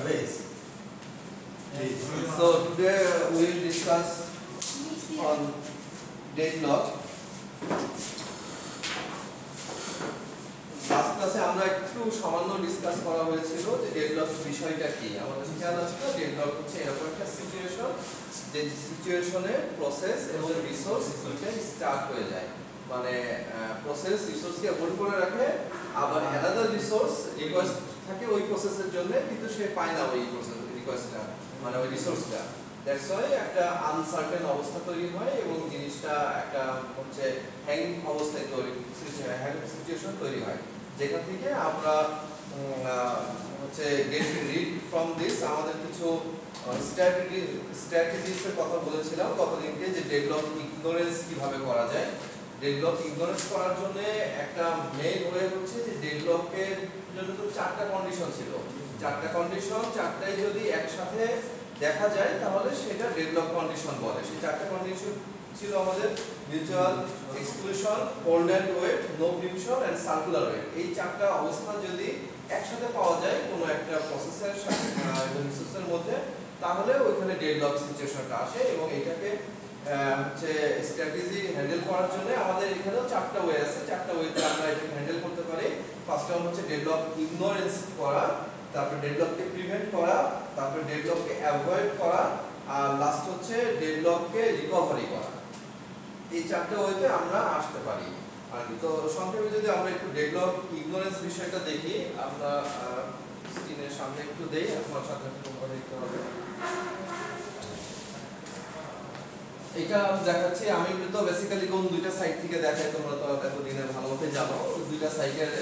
Always. So today we will discuss on deadlock. Last ক্লাসে আমরা একটু সামান্য ডিসকাস করা হয়েছিল যে ডেডলক বিষয়টা কি আমাদের খেয়াল তো ডেডলক হচ্ছে এরকম একটা সিচুয়েশন যে সিচুয়েশনে প্রসেস এবং রিসোর্স স্টার্ট হয়ে যায় মানে প্রসেস রিসোর্সকে হোল্ড করে রাখে আবার অ্যানাদার রিসোর্স রিকোয়েস্ট থাকে ওই প্রসেসের জন্য, কিন্তু সে পায় না ওই প্রসেস রিকোয়েস্টটা মানে ওই রিসোর্সটা দ্যাটস ওয়াই একটা আনসার্টেন অবস্থা তৈরি হয় এবং জিনিসটা একটা হচ্ছে হ্যাঙ্গিং অবস্থায় তৈরি হ্যাঙ্গিং সিচুয়েশন তৈরি হয়। যেখান থেকে আমরা হচ্ছে গেট রিড ফ্রম দিস আমাদের কিছু স্ট্র্যাটেজি স্ট্র্যাটেজিসের কথা বলেছিলাম গতদিনকে যে ডেডলক ইগনোরেন্স কীভাবে করা যায়। ডেডলক ইগনোরেন্স করার জন্য একটা মেইন ওয়ে হচ্ছে যে ডেডলকের জন্য তো চারটা কন্ডিশন ছিল। চারটা কন্ডিশন চারটাই যদি একসাথে দেখা যায় তাহলে সেটা ডেডলক কন্ডিশন বলে। সেই চারটা কন্ডিশন ছিল আমাদের mutual exclusion hold and wait no preemption and circular wait এই চারটা অবস্থা যদি একসাথে পাওয়া যায় কোনো একটা প্রসেসের সাথে রিসোর্সের মধ্যে, তাহলে ওইখানে ডেডলক সিচুয়েশনটা আসে এবং এটাকে হচ্ছে স্ট্র্যাটেজি হ্যান্ডেল করার জন্য আমাদের এখানেও চারটা ওয়ে আছে। চারটা ওয়েতে আমরা এটাকে হ্যান্ডেল করতে পারি। ফার্স্ট ওয়ান হচ্ছে ডেডলক ইগনোরেন্স করা, তারপর ডেডলককে প্রিভেন্ট করা, তারপর ডেডলককে অ্যাভয়েড করা, আর লাস্ট হচ্ছে ডেডলককে রিকভারি করা। এই চারটে ওয়েতে আমরা আসতে পারি। আর তো সংক্ষেপে যদি আমরা একটু ডেডলক ইগনোরেন্স বিষয়টা দেখি, আমরা স্ক্রিনের সামনে একটু দেই আপনার সাথে একটু তোমরা দেখতে হবে এটা দেখাচ্ছি, আমি তো বেসিক্যালি কোন দুইটা সাইট থেকে দেখাই, তোমরা তো এতদিনে ভালো মতো জানো। দুইটা সাইটের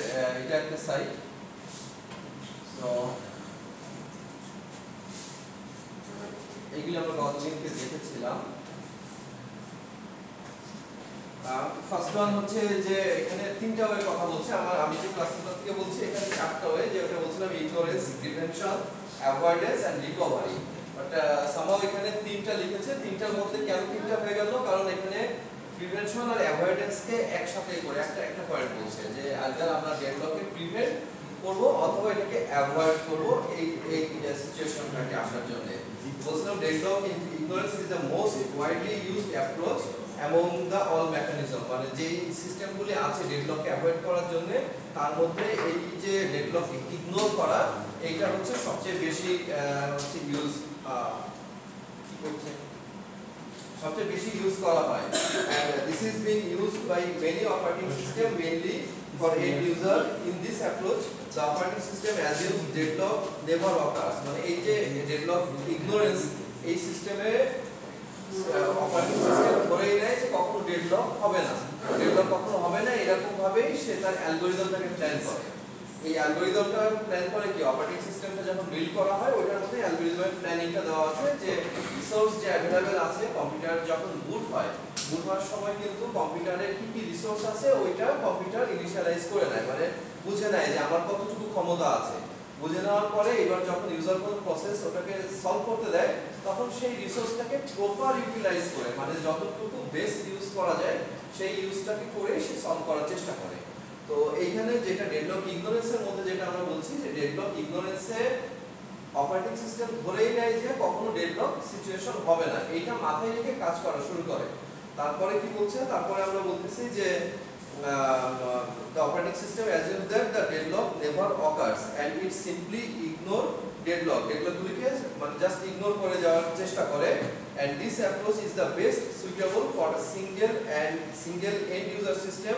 এটা একটা সাইট তো এইগুলি আমরা গতদিনকে দেখেছিলাম। ফার্স্ট ওয়ান হচ্ছে যে, এখানে তিনটা ওয়ে কথা বলছে। আমার, আমি যে ক্লাসটা থেকে বলছি, এখানে চারটা ওয়ে যে ওটা বলছিলাম ignorance prevention avoidance and recovery but somehow এখানে তিনটা লিখেছে, তিনটার মধ্যে কেন তিনটা হয়ে গেল? কারণ এখানে প্রিভেনশন আর অ্যাভয়েডেন্সকে একসাথে করে একটা একটা পয়েন্ট বলছে যে আইদার আমরা ডেভেলপকে প্রিভেন্ট করব অথবা এটাকে অ্যাভয়েড করব এই এই সিচুয়েশনটাকে আসার জন্য। বলছিলাম develop ignorance is the most widely used approach among the all mechanism মানে যেই সিস্টেমগুলি আছে ডেডলককে অ্যাভয়েড করার জন্য, তার মধ্যে এই যে ডেডলককে ইগনোর করা, এইটা হচ্ছে সবচেয়ে বেশি হচ্ছে ইউজ সবচেয়ে বেশি ইউজ করা হয়। This is being use by many operating system mainly for end user in this approach the operating system as use deadlock never occurs মানে এই যে ডেডলক ইগনোরেন্স এই সিস্টেমে অপারেটিং সিস্টেম করেই নেয় যে কখনো ডেডলক হবে না। ডেডলক কখনো হবে না এরকম ভাবেই সে তার অ্যালগোরিদমটাকে প্ল্যান করে। এই অ্যালগোরিদমটা প্ল্যান করে কি? অপারেটিং সিস্টেমটা যখন বিল্ড করা হয় ওটার মধ্যে অ্যালগোরিদমের প্ল্যানিংটা দেওয়া আছে যে রিসোর্স যে অ্যাভেলেবেল আছে কম্পিউটার যখন বুট হয় বুট হওয়ার সময় কিন্তু কম্পিউটারের কি কি রিসোর্স আছে, ওইটা কম্পিউটার ইনিশিয়ালাইজ করে নেয়। মানে বুঝে নেয় যে আমার কতটুকু ক্ষমতা আছে। বুঝে নেওয়ার পরে এবার যখন ইউজার কোন প্রসেস ওটাকে সলভ করতে দেয়, তখন সেই রিসোর্সটাকে প্রপার ইউটিলাইজ করে। মানে যতটুকু বেস্ট ইউজ করা যায়, সেই ইউজটাকে করে সে সলভ করার চেষ্টা করে। তো এইখানে যেটা ডেডলক ইগনোরেন্সের মধ্যে যেটা আমরা বলছি, যে ডেডলক ইগনোরেন্সে অপারেটিং সিস্টেম ধরেই নেয় যে কখনো ডেডলক সিচুয়েশন হবে না। এটা মাথায় রেখে কাজ করা শুরু করে। তারপরে কি বলছে? তারপরে আমরা বলতেছি যে the operating system assume that the deadlock never occurs and it simply ignore deadlock ডেডলকগুলিকে মানে জাস্ট ইগনোর করে যাওয়ার চেষ্টা করে। And this approach is the best suitable for single and single end user system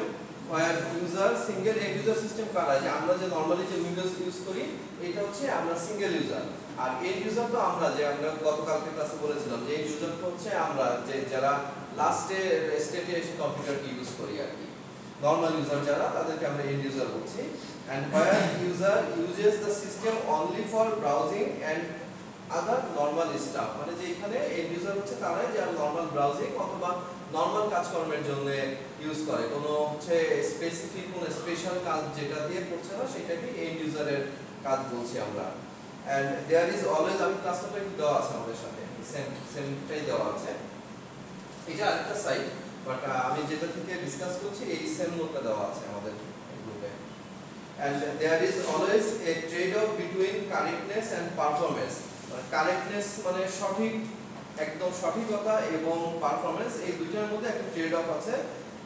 where user, single end user system কারা? যে আমরা যে normally যে উইন্ডোজ ইউজ করি, এটা হচ্ছে আমরা সিঙ্গেল ইউজার আর এন্ড ইউজার তো আমরা, যে আমরা গতকালকে ক্লাসে বলেছিলাম যে এন্ড ইউজার হচ্ছে আমরা, যে যারা লাস্টে স্টেটে এসে কম্পিউটারকে ইউজ করি আর কি। নর্মাল ইউজার যারা, তাদেরকে আমরা এন্ড ইউজার বলছি। And where user uses the system only for browsing and other normal stuff মানে যে এখানে এন্ড ইউজার হচ্ছে তারাই যারা নর্মাল ব্রাউজিং অথবা নর্মাল কাজকর্মের জন্য ইউজ করে। কোনো হচ্ছে স্পেসিফিক কোনো স্পেশাল কাজ যেটা দিয়ে করছে না, সেটাকে এন্ড ইউজারের কাজ বলছি আমরা। অ্যান্ড দেয়ার ইজ অলওয়েজ আমি ক্লাসটা দেওয়া আছে আমাদের সাথে। সেম সেমটাই দেওয়া আছে। এটা আরেকটা সাইট বাট আমি যেটা থেকে ডিসকাস করছি, এই সেম নোটটা দেওয়া আছে আমাদের গ্রুপে and there is always a trade-off between correctness and performance correctness মানে সঠিক একদম সঠিকতা এবং পারফরমেন্স এই দুইটার মধ্যে একটা ট্রেড অফ আছে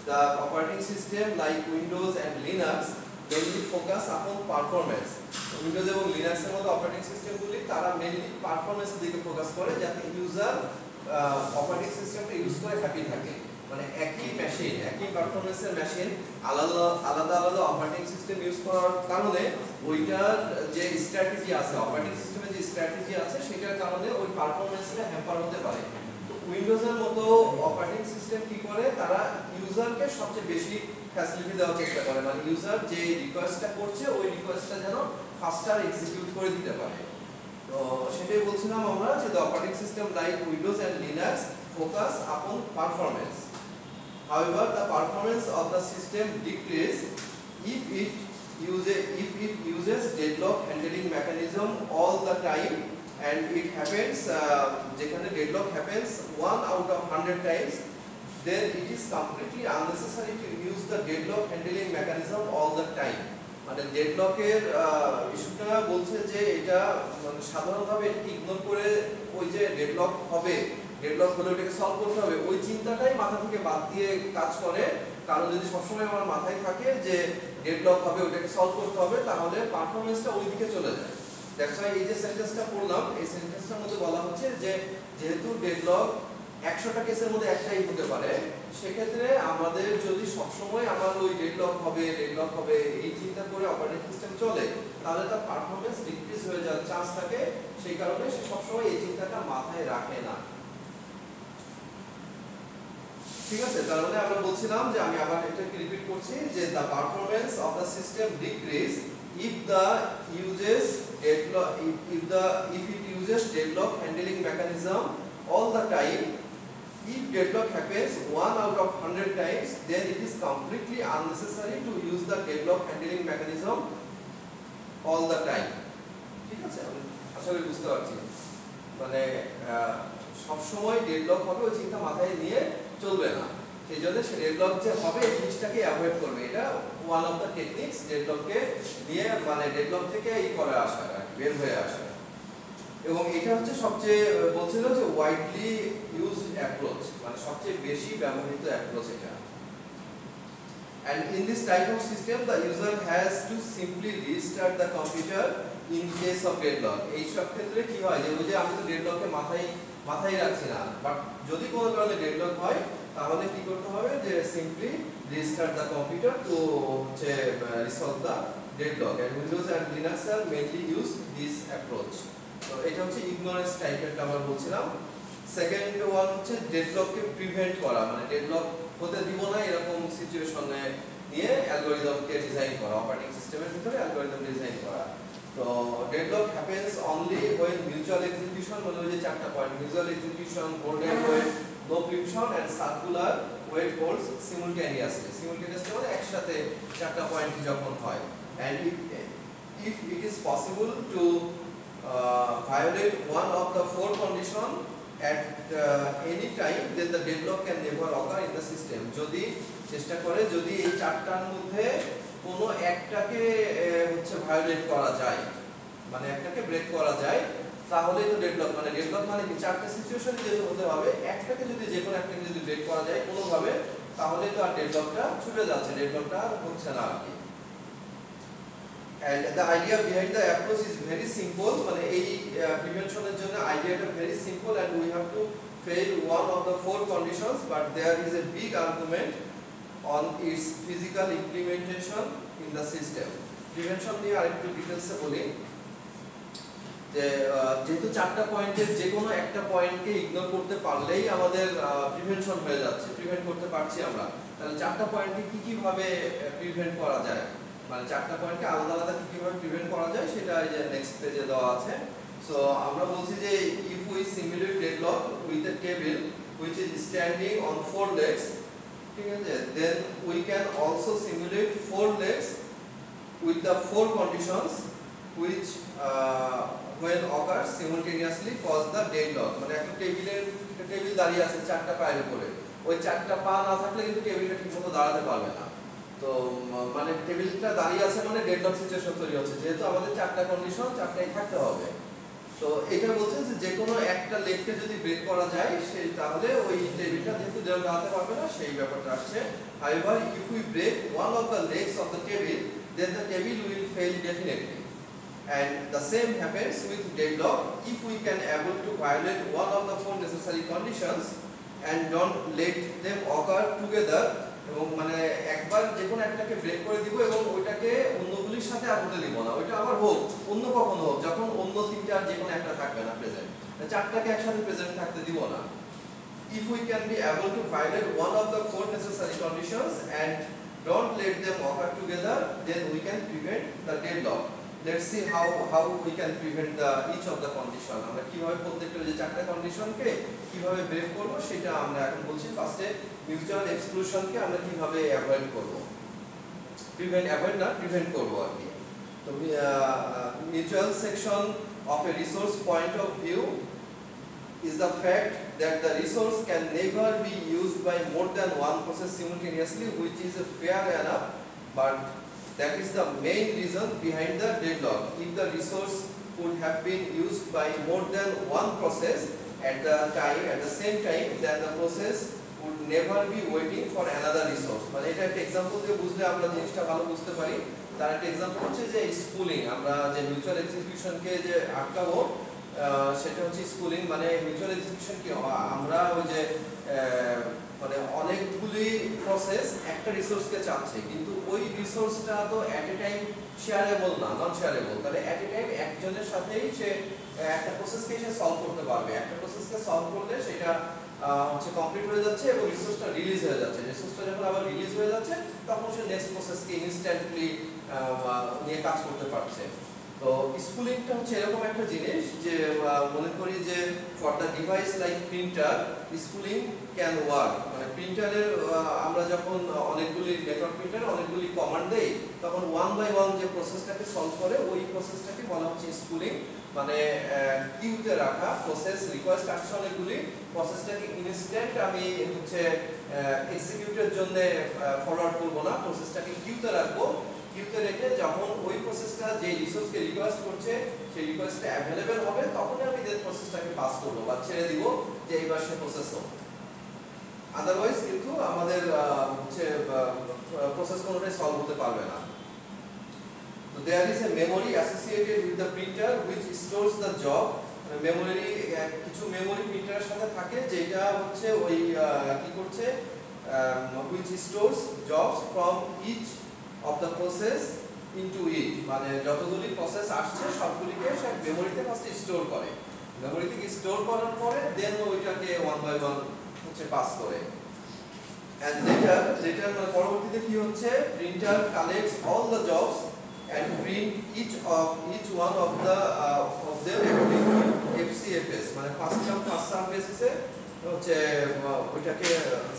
the operating system like Windows and Linux mainly focus upon performance Windows এবং লিনাক্সের মতো অপারেটিং সিস্টেমগুলি তারা মেইনলি পারফরমেন্সের দিকে ফোকাস করে, যাতে ইউজার অপারেটিং সিস্টেমটা ইউজ করে হ্যাপি থাকে। মানে একই মেশিন একই মেশিন আলাদা আলাদা আলাদা অপারেটিং সিস্টেম ইউজ করার কারণে ওইটার যে স্ট্র্যাটেজি আছে অপারেটিং সিস্টেমের যে স্ট্র্যাটেজি আছে, সেটার কারণে ওই পারফরমেন্সটা হ্যাম্পার হতে পারে। তো উইন্ডোজের মতো অপারেটিং সিস্টেম কি করে? তারা ইউজারকে সবচেয়ে বেশি ফ্যাসিলিটি দেওয়ার চেষ্টা করে। মানে ইউজার যে রিকোয়েস্টটা করছে, ওই রিকোয়েস্টটা যেন ফাস্টার এক্সিকিউট করে দিতে পারে। তো সেটাই বলছিলাম আমরা যে operating system like Windows and Linux focus upon performance However, the performance of the system decrease if it uses if it uses deadlock handling mechanism all the time and it happens uh, যেখানে deadlock happens one out of 100 times then it is completely unnecessary to use the deadlock handling mechanism all the time মানে ডেডলকের ইস্যুটা বলছে যে এটা মানে সাধারণভাবে ignore করে ওই যে ডেডলক হবে ডেডলক হলে ওটাকে সলভ করতে হবে। ওই চিন্তাটাই মাথা থেকে বাদ দিয়ে কাজ করে। কারণ যদি সবসময় আমার মাথায় থাকে যে ডেডলক হবে ওটাকে সলভ করতে হবে, তাহলে পারফরমেন্সটা ওই দিকে চলে যায়। দ্যাটস ওয়াই এই যে সেন্টেন্সটা পড়লাম, এই সেন্টেন্সটার মধ্যে বলা হচ্ছে যে, যেহেতু ডেডলক একশোটা কেসের মধ্যে একটাই হতে পারে, সেক্ষেত্রে আমাদের যদি সবসময় আমার ওই ডেডলক হবে ডেডলক হবে, এই চিন্তা করে অপারেটিং সিস্টেম চলে, তাহলে তার পারফরমেন্স ডিক্রিজ হয়ে যাওয়ার চান্স থাকে। সেই কারণে সে সবসময় এই চিন্তাটা মাথায় রাখে না। ঠিক আছে তার মানে আমরা বলছিলাম যে আমি আবার এটাকে রিপিট করছি যে the performance of the system decrease the uses deadlock if, if the if it uses deadlock handling mechanism all the time if deadlock happens one out of 100 times then it is completely unnecessary to use the deadlock handling mechanism all the time ঠিক আছে করি বুঝতে পারছি মানে সব সময় deadlock হবে ওই চিন্তা মাথায় নিয়ে চলবে না। সেই জন্য সে ডেডলক যে হবে এই জিনিসটাকে অ্যাভয়েড করবে। এটা ওয়ান অফ দ্য টেকনিক্স ডেডলককে নিয়ে মানে ডেডলক থেকে এই করে আসা বের হয়ে আসা। এবং এটা হচ্ছে সবচেয়ে বলছিল যে ওয়াইডলি ইউজ অ্যাপ্রোচ মানে সবচেয়ে বেশি ব্যবহৃত অ্যাপ্রোচ এটা। And in this type of system, the user has to simply restart the computer in case of deadlock. এই সব ক্ষেত্রে কি হয় যে ওই যে আমি তো ডেডলকে মাথায় মাথায় রাখছি না। বাট যদি কোনো কারণে ডেডলক হয়, তাহলে কি করতে হবে যে simply restart the computer to হচ্ছে resolve the deadlock and Windows and Linux are mainly use this approach তো এটা হচ্ছে ইগনোরেন্স টাইপেরটা আমরা বলছিলাম। সেকেন্ড ওয়ান হচ্ছে ডেডলককে প্রিভেন্ট করা। মানে ডেডলক হতে দিব না, এরকম সিচুয়েশনে নিয়ে অ্যালগরিদমকে ডিজাইন করা অপারেটিং সিস্টেমের ভিতরে অ্যালগরিদম ডিজাইন করা। তো deadlock happens only when mutual execution মানে ওই যে চারটা point mutual execution hold and wait no preemption and circular wait holds simultaneously simultaneously মানে একসাথে চারটা পয়েন্ট যখন হয়। And if is possible to uh, violate one of the four condition at any time then the deadlock can never occur in the system. যদি চেষ্টা করে যদি এই চারটার মধ্যে কোনো একটাকে হচ্ছে ভায়োলেট করা যায়। মানে একটাকে ব্রেক করা যায় তাহলে তো ডেডলক মানে ডেডলক মানে কি? চারটা সিচুয়েশনে যেতে হতে হবে, একটাকে যদি যে কোনো একটাকে যদি ব্রেক করা যায় কোনোভাবে তাহলে তো আর ডেডলকটা ছুটে যাচ্ছে ডেডলকটা হচ্ছে না আর কি। And the idea behind the approach is very simple মানে এই প্রিভেনশনের জন্য আইডিয়াটা very simple and we have to fail one of the four conditions, but there is a big argument on its physical implementation in the system. Prevention নিয়ে আরেকটু ডিটেলসে বলি। যে যেহেতু চারটা পয়েন্টের যে কোনো একটা পয়েন্টকে ইগনোর করতে পারলেই আমাদের প্রিভেনশন হয়ে যাচ্ছে প্রিভেন্ট করতে পারছি আমরা। তাহলে চারটা পয়েন্টকে কি কীভাবে প্রিভেন্ট করা যায়? মানে চারটা পয়েন্টকে আলাদা আলাদা কি কীভাবে প্রিভেন্ট করা যায় সেটা এই যে নেক্সট পেজে দেওয়া আছে। সো আমরা বলছি যে if we simulate deadlock with a table which is standing on four legs ঠিক আছে we can also simulate four legs with the four conditions which uh, when occurs simultaneously cause the deadlock মানে একটা টেবিলের table দাঁড়িয়ে আছে চারটা পায়ের উপরে। ওই চারটা পা না থাকলে কিন্তু টেবিলটা ঠিকমতো দাঁড়াতে পারবে না। তো মানে টেবিলটা দাঁড়িয়ে আছে মানে ডেডলক সিচুয়েশন তৈরি হচ্ছে। যেহেতু আমাদের চারটা কন্ডিশন চারটাই থাকতে হবে। তো এটা বলছে যে যে কোনো একটা লেগকে যদি ব্রেক করা যায় সেই তাহলে ওই টেবিলটা যেহেতু দেওয়া দাঁড়াতে পারবে না সেই ব্যাপারটা আসছে however if we break one of the legs of the table then the table will fail definitely and the same happens with deadlock if we can able to violate one of the four necessary conditions and don't let them occur together এবং মানে একবার যে কোনো একটাকে break করে দিব এবং ওইটাকে অন্যগুলির সাথে আর হতে দিব না ওইটা আবার হোক অন্য কখনো হোক যখন অন্য তিনটা আর যে কোনো একটা থাকবে না প্রেজেন্ট চারটাকে একসাথে প্রেজেন্ট থাকতে দিব না if we can be able to violate one of the four necessary conditions and don't let them occur together then we can prevent the deadlock let's see how how we can prevent the each of the condition আমরা কীভাবে প্রত্যেকটা যে চারটা কন্ডিশনকে কীভাবে break করব সেটা আমরা এখন বলছি ফার্স্টে মিউচুয়াল এক্সক্লুশনকে আমরা কীভাবে অ্যাভয়েড করব প্রিভেন্ট অ্যাভয়েড না প্রিভেন্ট করব আর কি তো mutual section of a resource point of view is the fact that the resource can never be used by more than one process simultaneously which is fair enough but that is the main reason behind the deadlock if the resource could have been used by more than one process at the time at the same time then the process would never be waiting for another resource মানে এটা একটা example দিয়ে বুঝলে আমরা জিনিসটা ভালো বুঝতে পারি তার একটা এক্সাম্পল হচ্ছে যে স্কুলিং আমরা যে মিউচুয়াল এক্সিকিউশনকে যে আটকাবো সেটা হচ্ছে স্কুলিং মানে মিউচুয়াল এক্সিকিউশন কি আমরা ওই যে মানে অনেকগুলি প্রসেস একটা রিসোর্সকে চাচ্ছে কিন্তু ওই রিসোর্সটা তো অ্যাট এ টাইম শেয়ারেবল না নন শেয়ারেবল তাহলে অ্যাট এ টাইম একজনের সাথেই সে একটা প্রসেসকে সে সলভ করতে পারবে। একটা প্রসেসকে সলভ করলে সেটা হচ্ছে কমপ্লিট হয়ে যাচ্ছে এবং রিসোর্সটা রিলিজ হয়ে যাচ্ছে। রিসোর্সটা যখন আবার রিলিজ হয়ে যাচ্ছে, তখন সে নেক্সট প্রসেসকে ইনস্ট্যান্টলি নিয়ে কাজ করতে পারছে। তো স্কুলিংটা হচ্ছে এরকম একটা জিনিস যে মনে করি যে for the device like printer schooling can work মানে প্রিন্টারের আমরা যখন অনেকগুলি নেটওয়ার্ক প্রিন্টারে অনেকগুলি কমান্ড দেই, তখন ওয়ান বাই ওয়ান যে প্রসেসটাকে সলভ করে, ওই প্রসেসটাকে বলা হচ্ছে স্কুলিং মানে কিউতে রাখা প্রসেস রিকোয়েস্ট আসছে অনেকগুলি প্রসেসটাকে ইনস্ট্যান্ট আমি হচ্ছে এক্সিকিউটের জন্য ফরওয়ার্ড করব না প্রসেসটাকে কিউতে রাখব। কিউতে রেখে যখন ওই প্রসেসটা যে রিসোর্সকে রিকোয়েস্ট করছে, সেই রিকোয়েস্টটা অ্যাভেলেবেল হবে, তখনই আমি দেন প্রসেসটাকে পাস করব বা ছেড়ে দিব যে এইবার সে প্রসেস হোক আদারওয়াইজ কিন্তু আমাদের হচ্ছে প্রসেস কোনোটাই সলভ হতে পারবে না So there is a memory associated with the printer which stores the job. Memory কিছু মেমোরি প্রিন্টারের সাথে থাকে, যেটা হচ্ছে ওই কি করছে which stores jobs from each of the process into it. মানে যতগুলি প্রসেস আসছে সবগুলিকে সে মেমোরিতে ফার্স্ট স্টোর করে। মেমোরি থেকে স্টোর করার পরে দেন ওইটাকে ওয়ান বাই ওয়ান হচ্ছে পাস করে। and later later পরবর্তীতে কি হচ্ছে? printer collects all the jobs and print each of each one of the uh, of them according to মানে ফার্স্ট কাম ফার্স্ট সার্ভ বেসিসে হচ্ছে ওইটাকে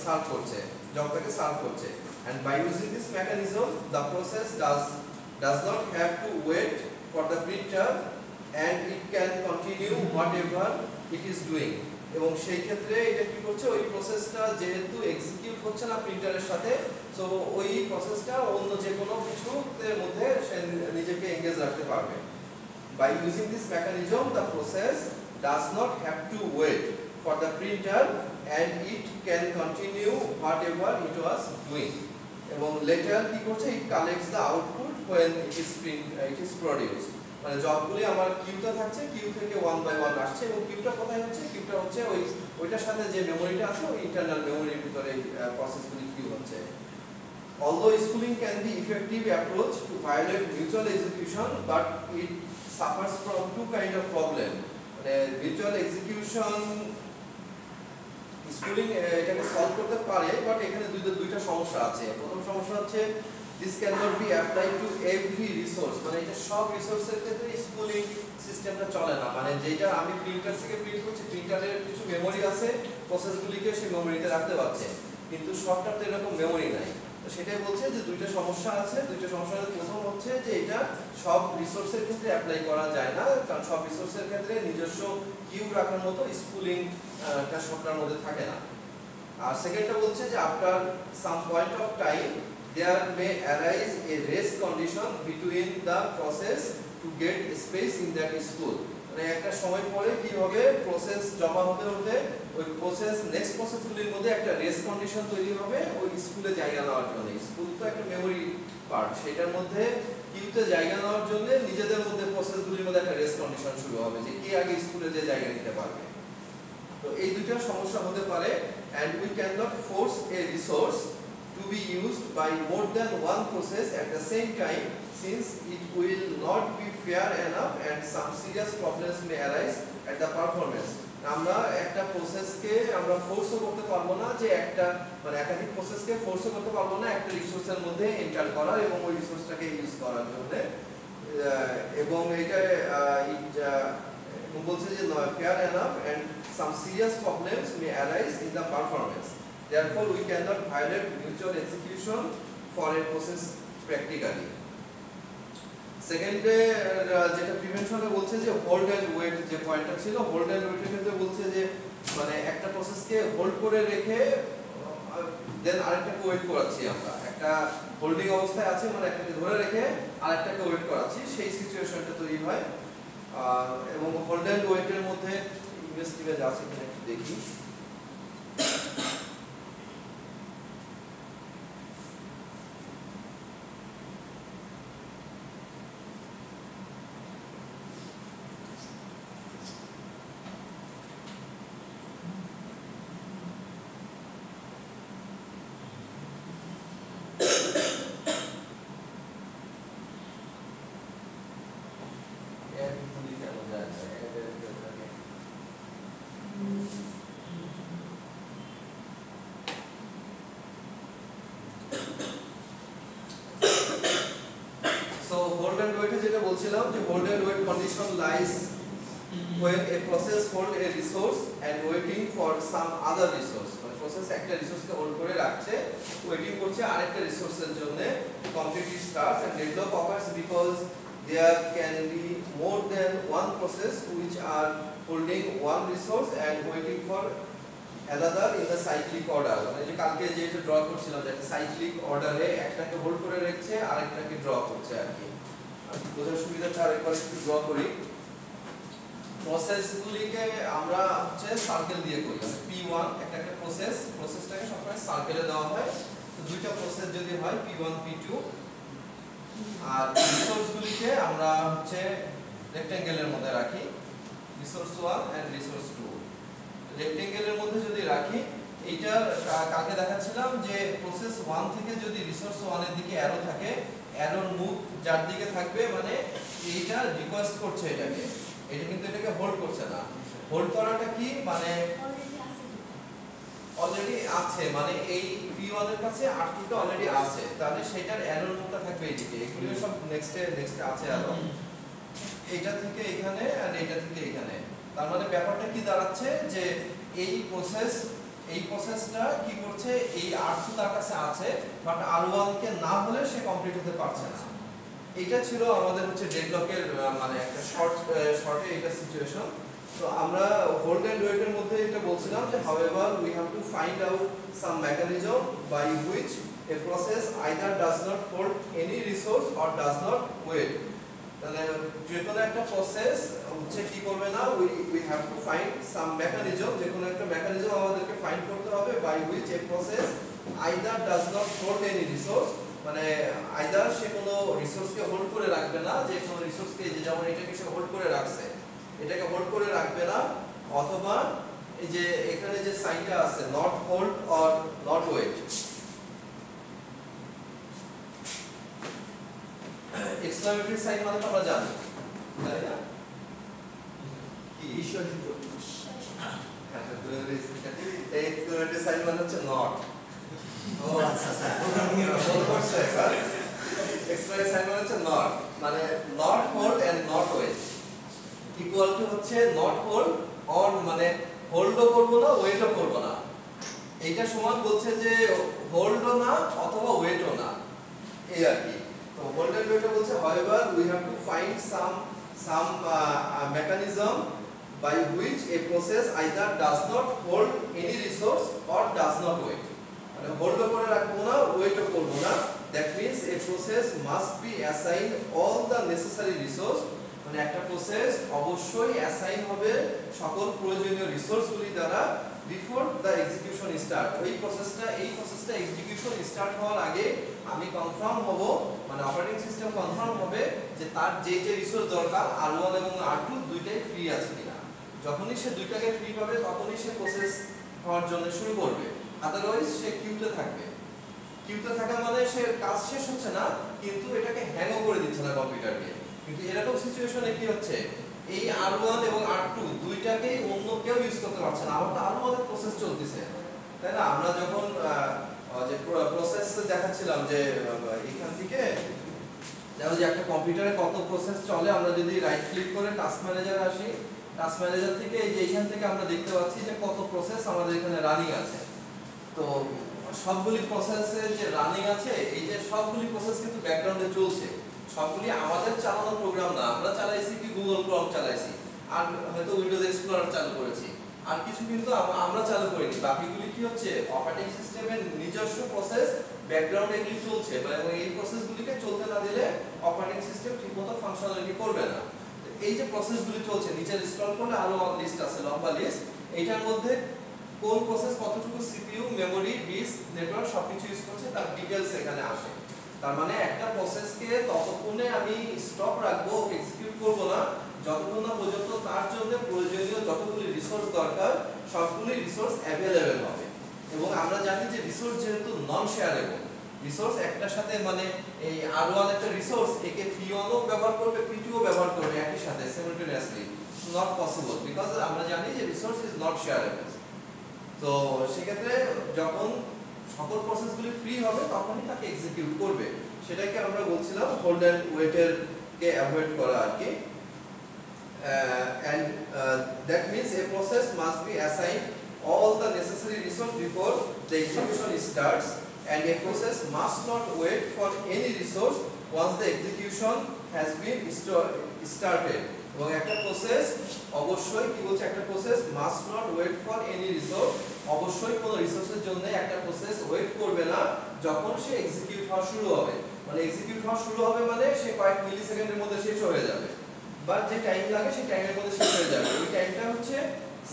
সার্ভ করছে জবটাকে সার্ভ করছে। And by using this mechanism, the process does does not have to wait for the printer and it can continue whatever it is doing. এবং সেই ক্ষেত্রে এটা কি করছে? ওই প্রসেসটা যেহেতু এক্সিকিউট হচ্ছে না প্রিন্টারের সাথে সো ওই প্রসেসটা অন্য যে কোনো কিছুর মধ্যে সে নিজেকে এঙ্গেজ রাখতে পারবে। By using this mechanism the process does not have to wait for the printer and it can continue whatever it was doing এবং লেটার কি করছে? It collects the output when it is print it is produced মানে জবগুলি আমার কিউতে থাকছে Q থেকে one by one আসছে এবং কিউটা কোথায় হচ্ছে? কিউটা হচ্ছে ওই ওইটার সাথে যে মেমোরিটা আছে ওই ইন্টারনাল মেমোরির ভিতরে প্রসেসগুলি কিউ হচ্ছে। Although schooling can be effective approach to violate mutual execution, but it suffers from two kind of problem. মানে mutual execution স্কুলিং এখানে সলভ করতে পারে বাট এখানে দুইটা দুইটা সমস্যা আছে। প্রথম সমস্যা হচ্ছে this can not be apply to every resource মানে এটা সব রিসোর্সের ক্ষেত্রে স্কুলিং সিস্টেমটা চলে না। মানে যেটা আমি প্রিন্টার থেকে প্রিন্ট করছি প্রিন্টারের কিছু মেমোরি আছে প্রসেসগুলিকে সেই মেমোরিতে রাখতে পারছে। কিন্তু সবটার তো এরকম মেমোরি নাই। সেটাই বলছে যে দুইটা সমস্যা আছে, দুইটা প্রথম হচ্ছে যে এটা সব রিসোর্সের ক্ষেত্রে অ্যাপ্লাই করা যায় না, কারণ সব রিসোর্সের ক্ষেত্রে নিজস্ব কিউ রাখার মতো স্কুলিং মধ্যে থাকে না। আর সেকেন্ডটা বলছে যে after some point of time there may arise a race condition between the process to get space in that school মানে একটা সময় পরে কি হবে প্রসেস জমা হতে হতে ওই প্রসেস নেক্সট প্রসেসগুলির মধ্যে একটা রেস কন্ডিশন তৈরি হবে, ওই স্কুলে জায়গা নেওয়ার জন্য। স্কুল তো একটা মেমোরি পার্ট সেটার মধ্যে কিউতে জায়গা নেওয়ার জন্য নিজেদের মধ্যে প্রসেসগুলির মধ্যে একটা রেস কন্ডিশন শুরু হবে যে কে আগে স্কুলে যে জায়গা নিতে পারবে। তো এই দুটো সমস্যা হতে পারে, and we cannot force a resource to be used by more than one process at the same time, since it will not be fair enough and some serious problems may arise at the performance. আমরা একটা প্রসেসকে আমরা ফোর্সও করতে পারব না যে একটা মানে একাধিক প্রসেসকে ফোর্সও করতে পারব না, একটা রিসোর্সের মধ্যে এন্টার করার এবং ওই রিসোর্সটাকে ইউজ করার জন্য। এবং এটা বলছে যে fair enough and some serious problems may arise in the performance therefore, we cannot violate mutual execution for a process practically. সেকেন্ডে যেটা প্রিভেনশনে বলছে যে হোল্ড এন্ড ওয়েট যে পয়েন্টটা ছিল হোল্ড এন্ড ওয়েটের ক্ষেত্রে বলছে যে মানে একটা প্রসেসকে হোল্ড করে রেখে দেন আরেকটাকে ওয়েট করাচ্ছি আমরা। একটা হোল্ডিং অবস্থায় আছে মানে একটাকে ধরে রেখে আরেকটাকে ওয়েট করাচ্ছি, সেই সিচুয়েশনটা তৈরি হয়। এবং হোল্ড এন্ড ওয়েটের মধ্যে ইনভেস্টিগেট আছে কিনা একটু দেখি এরগুলি কেন যায় না? এদের কেন থাকে? So hold and wait যেটা বলছিলাম যে হোল্ডের wait condition lies when a process hold a resource and waiting for some other resource মানে প্রসেস একটা রিসোর্সকে হোল্ড করে রাখছে ওয়েটিং করছে আরেকটা রিসোর্সের জন্য competitive stars and develop offers because there can be more than one process which are holding one resource and waiting for another in the cyclic order মানে যে কালকে যেহেতু ড্র করছিলাম, যে একটা সাইক্লিক অর্ডারে একটাকে হোল্ড করে রেখেছে, আরেকটাকে ড্র করছে আর কি। বোঝার সুবিধাটা আরেকবার একটু ড্র করি। প্রসেসগুলিকে আমরা হচ্ছে সার্কেল দিয়ে করি। মানে পি ওয়ান একটা একটা প্রসেস প্রসেসটাকে সবসময় সার্কেলে দেওয়া হয়। দুইটা প্রসেস যদি হয় পি ওয়ান পি টু আর রিসোর্সগুলিকে আমরা হচ্ছে রেক্টেঙ্গেলের মধ্যে রাখি। Resource one and resource two রেক্টেঙ্গেলের মধ্যে যদি রাখি, এইটার কা- কালকে দেখাচ্ছিলাম? যে প্রসেস ওয়ান থেকে যদি রিসোর্স ওয়ানের দিকে অ্যারো থাকে অ্যারোর মুখ যার দিকে থাকবে মানে এইটা রিকোয়েস্ট করছে এটাকে। এটা কিন্তু এটাকে হোল্ড করছে না। হোল্ড করাটা কি? মানে অলরেডি আছে। মানে এই পি ওয়ানের কাছে আর টুটা অলরেডি আছে। তাহলে সেটার অ্যারোর মুখটা থাকবে এইদিকে। এগুলো সব নেক্সটে নেক্সটে আছে আরও। এটা থেকে এখানে আর এটা থেকে এখানে। তার মানে ব্যাপারটা কি দাঁড়াচ্ছে? যে এই প্রসেস এই প্রসেসটা কি করছে? এই আর টু তার কাছে আছে বাট আর ওয়ান কে না হলে সে কমপ্লিট হতে পারছে না। এটা ছিল আমাদের হচ্ছে ডেডলকের মানে একটা শর্ট শর্টে এটা সিচুয়েশন তো আমরা হোল্ড এন্ড ওয়েটের মধ্যে এটা বলছিলাম যে however we have to find out some mechanism by which a process either does not hold any resource or does not wait তাহলে যে কোনো একটা প্রসেস হচ্ছে কি করবে না we we have to find some mechanism যে কোনো একটা মেকানিজম আমাদেরকে ফাইন্ড করতে হবে by which a process either does not hold any resource মানে আইদার সে কোনো রিসোর্সকে হোল্ড করে রাখবে না, যে কোনো রিসোর্সকে যে যেমন এটাকে সে হোল্ড করে রাখছে, এটাকে হোল্ড করে রাখবে না, অথবা এই যে এখানে যে সাইনটা আছে not hold or not wait exclamatory sign মানে তো আমরা জানি, তাই না? ঈশ্বর এক্সক্লামেটরি সাইন মানে হচ্ছে নট ও আচ্ছা আচ্ছা করছে একবার এক্সক্লামেটরি সাইন মানে হচ্ছে নট মানে not hold and not wait equal to হচ্ছে নট হোল্ড অন মানে হোল্ডও করব না ওয়েটও করব না এইটা সমান বলছে যে হোল্ডও না অথবা ওয়েটও না এই আর কি তো হোল্ড এন্ড ওয়েটও বলছে have to find some some uh, uh, mechanism by which a process either does not hold any resource or does not wait. মানে হোল্ডও করে রাখব না ওয়েটও করব না। That means a process must be assign all the necessary resource মানে একটা process অবশ্যই অ্যাসাইন হবে সকল প্রয়োজনীয় রিসোর্সগুলি দ্বারা বিফোর দ্য এক্সিকিউশন স্টার্ট ওই প্রসেসটা এই প্রসেসটা এক্সিকিউশন স্টার্ট হওয়ার আগে আমি কনফার্ম হব মানে অপারেটিং সিস্টেম কনফার্ম হবে যে তার যে যে রিসোর্স দরকার আর ওয়ান এবং আর টু দুইটাই ফ্রি আছে কিনা। যখনই সে দুইটাকে ফ্রি পাবে, তখনই সে প্রসেস হওয়ার জন্য শুরু করবে। আদারওয়াইজ সে কিউতে থাকবে। কিউতে থাকা মানে সে কাজ শেষ হচ্ছে না, কিন্তু এটাকে হ্যাংও করে দিচ্ছে না কম্পিউটারকে কিন্তু এরকম সিচুয়েশনে কি হচ্ছে? এই আর ওয়ান এবং আর টু দুইটাকেই অন্য কেউ ইউজ করতে পারছে না। আমার তো ওয়ানের প্রসেস চলতেছে। তাই না? আমরা যখন যে প্রসেস দেখাচ্ছিলাম যে এখান থেকে দেখো যে একটা কম্পিউটারে কত প্রসেস চলে, আমরা যদি রাইট ক্লিক করে টাস্ক ম্যানেজার আসি টাস্ক ম্যানেজার থেকে এই যে এখান থেকে আমরা দেখতে পাচ্ছি যে কত প্রসেস আমাদের এখানে রানিং আছে। তো সবগুলি প্রসেসের যে রানিং আছে, এই যে সবগুলি প্রসেস কিন্তু ব্যাকগ্রাউন্ডে চলছে। সবগুলি আমাদের চালানো প্রোগ্রাম না, আমরা চালাইছি কি গুগল ক্রোম চালাইছি, আর হয়তো উইন্ডোজ এক্সপ্লোরার চালু করেছি। আর কিছু কিন্তু আমরা চালু করিনি। বাকিগুলি কি হচ্ছে? অপারেটিং সিস্টেমের নিজস্ব প্রসেস ব্যাকগ্রাউন্ডে এগুলি চলছে। এবং এই প্রসেসগুলিকে চলতে না দিলে অপারেটিং সিস্টেম ঠিকমতো ফাংশনালিটি করবে না। এই যে প্রসেসগুলি চলছে নিচে স্ক্রল করলে আরও লিস্ট আছে, লম্বা লিস্ট এইটার মধ্যে কোন প্রসেস কতটুকু সিপিইউ মেমরি ডিস্ক নেটওয়ার্ক সবকিছু ইউজ করছে, তার ডিটেলস এখানে আসে। তার মানে একটা প্রসেসকে ততক্ষণে আমি স্টপ রাখব এক্সিকিউট করব না। যতক্ষণ না পর্যন্ত তার জন্য প্রয়োজনীয় যতগুলি রিসোর্স দরকার, সবগুলি রিসোর্স অ্যাভেলেবেল হবে। এবং আমরা জানি যে রিসোর্স যেহেতু নন শেয়ারেবল রিসোর্স একটার সাথে মানে এই আর ওয়ান একটা রিসোর্স একে ওয়ানও ব্যবহার করবে পি টুও ব্যবহার করবে একই সাথে সিমিলটেনিয়াসলি নট পসিবল বিকজ আমরা জানি যে রিসোর্স ইজ নট শেয়ারেবল তো সেক্ষেত্রে যখন সকল প্রসেসগুলি ফ্রি হবে তখনই তাকে এক্সিকিউট করবে। সেটাকে আমরা বলছিলাম হোল্ড অ্যান্ড ওয়েটের কে অ্যাভয়েড করা আর কি। and uh, that a process must be assigned all the necessary resource before the execution starts. And a process must not wait for any resource once the execution has been started. এবং একটা process অবশ্যই কি বলছে? একটা process must not wait for any resource অবশ্যই কোনো রিসোর্সের জন্য একটা প্রসেস ওয়েট করবে না যখন সে এক্সিকিউট হওয়া শুরু হবে। মানে এক্সিকিউট হওয়া শুরু হবে মানে সে কয়েক মিলি সেকেন্ডের মধ্যে শেষ হয়ে যাবে। বা যে টাইম লাগে সেই টাইমের মধ্যে শেষ হয়ে যাবে। ওই টাইমটা হচ্ছে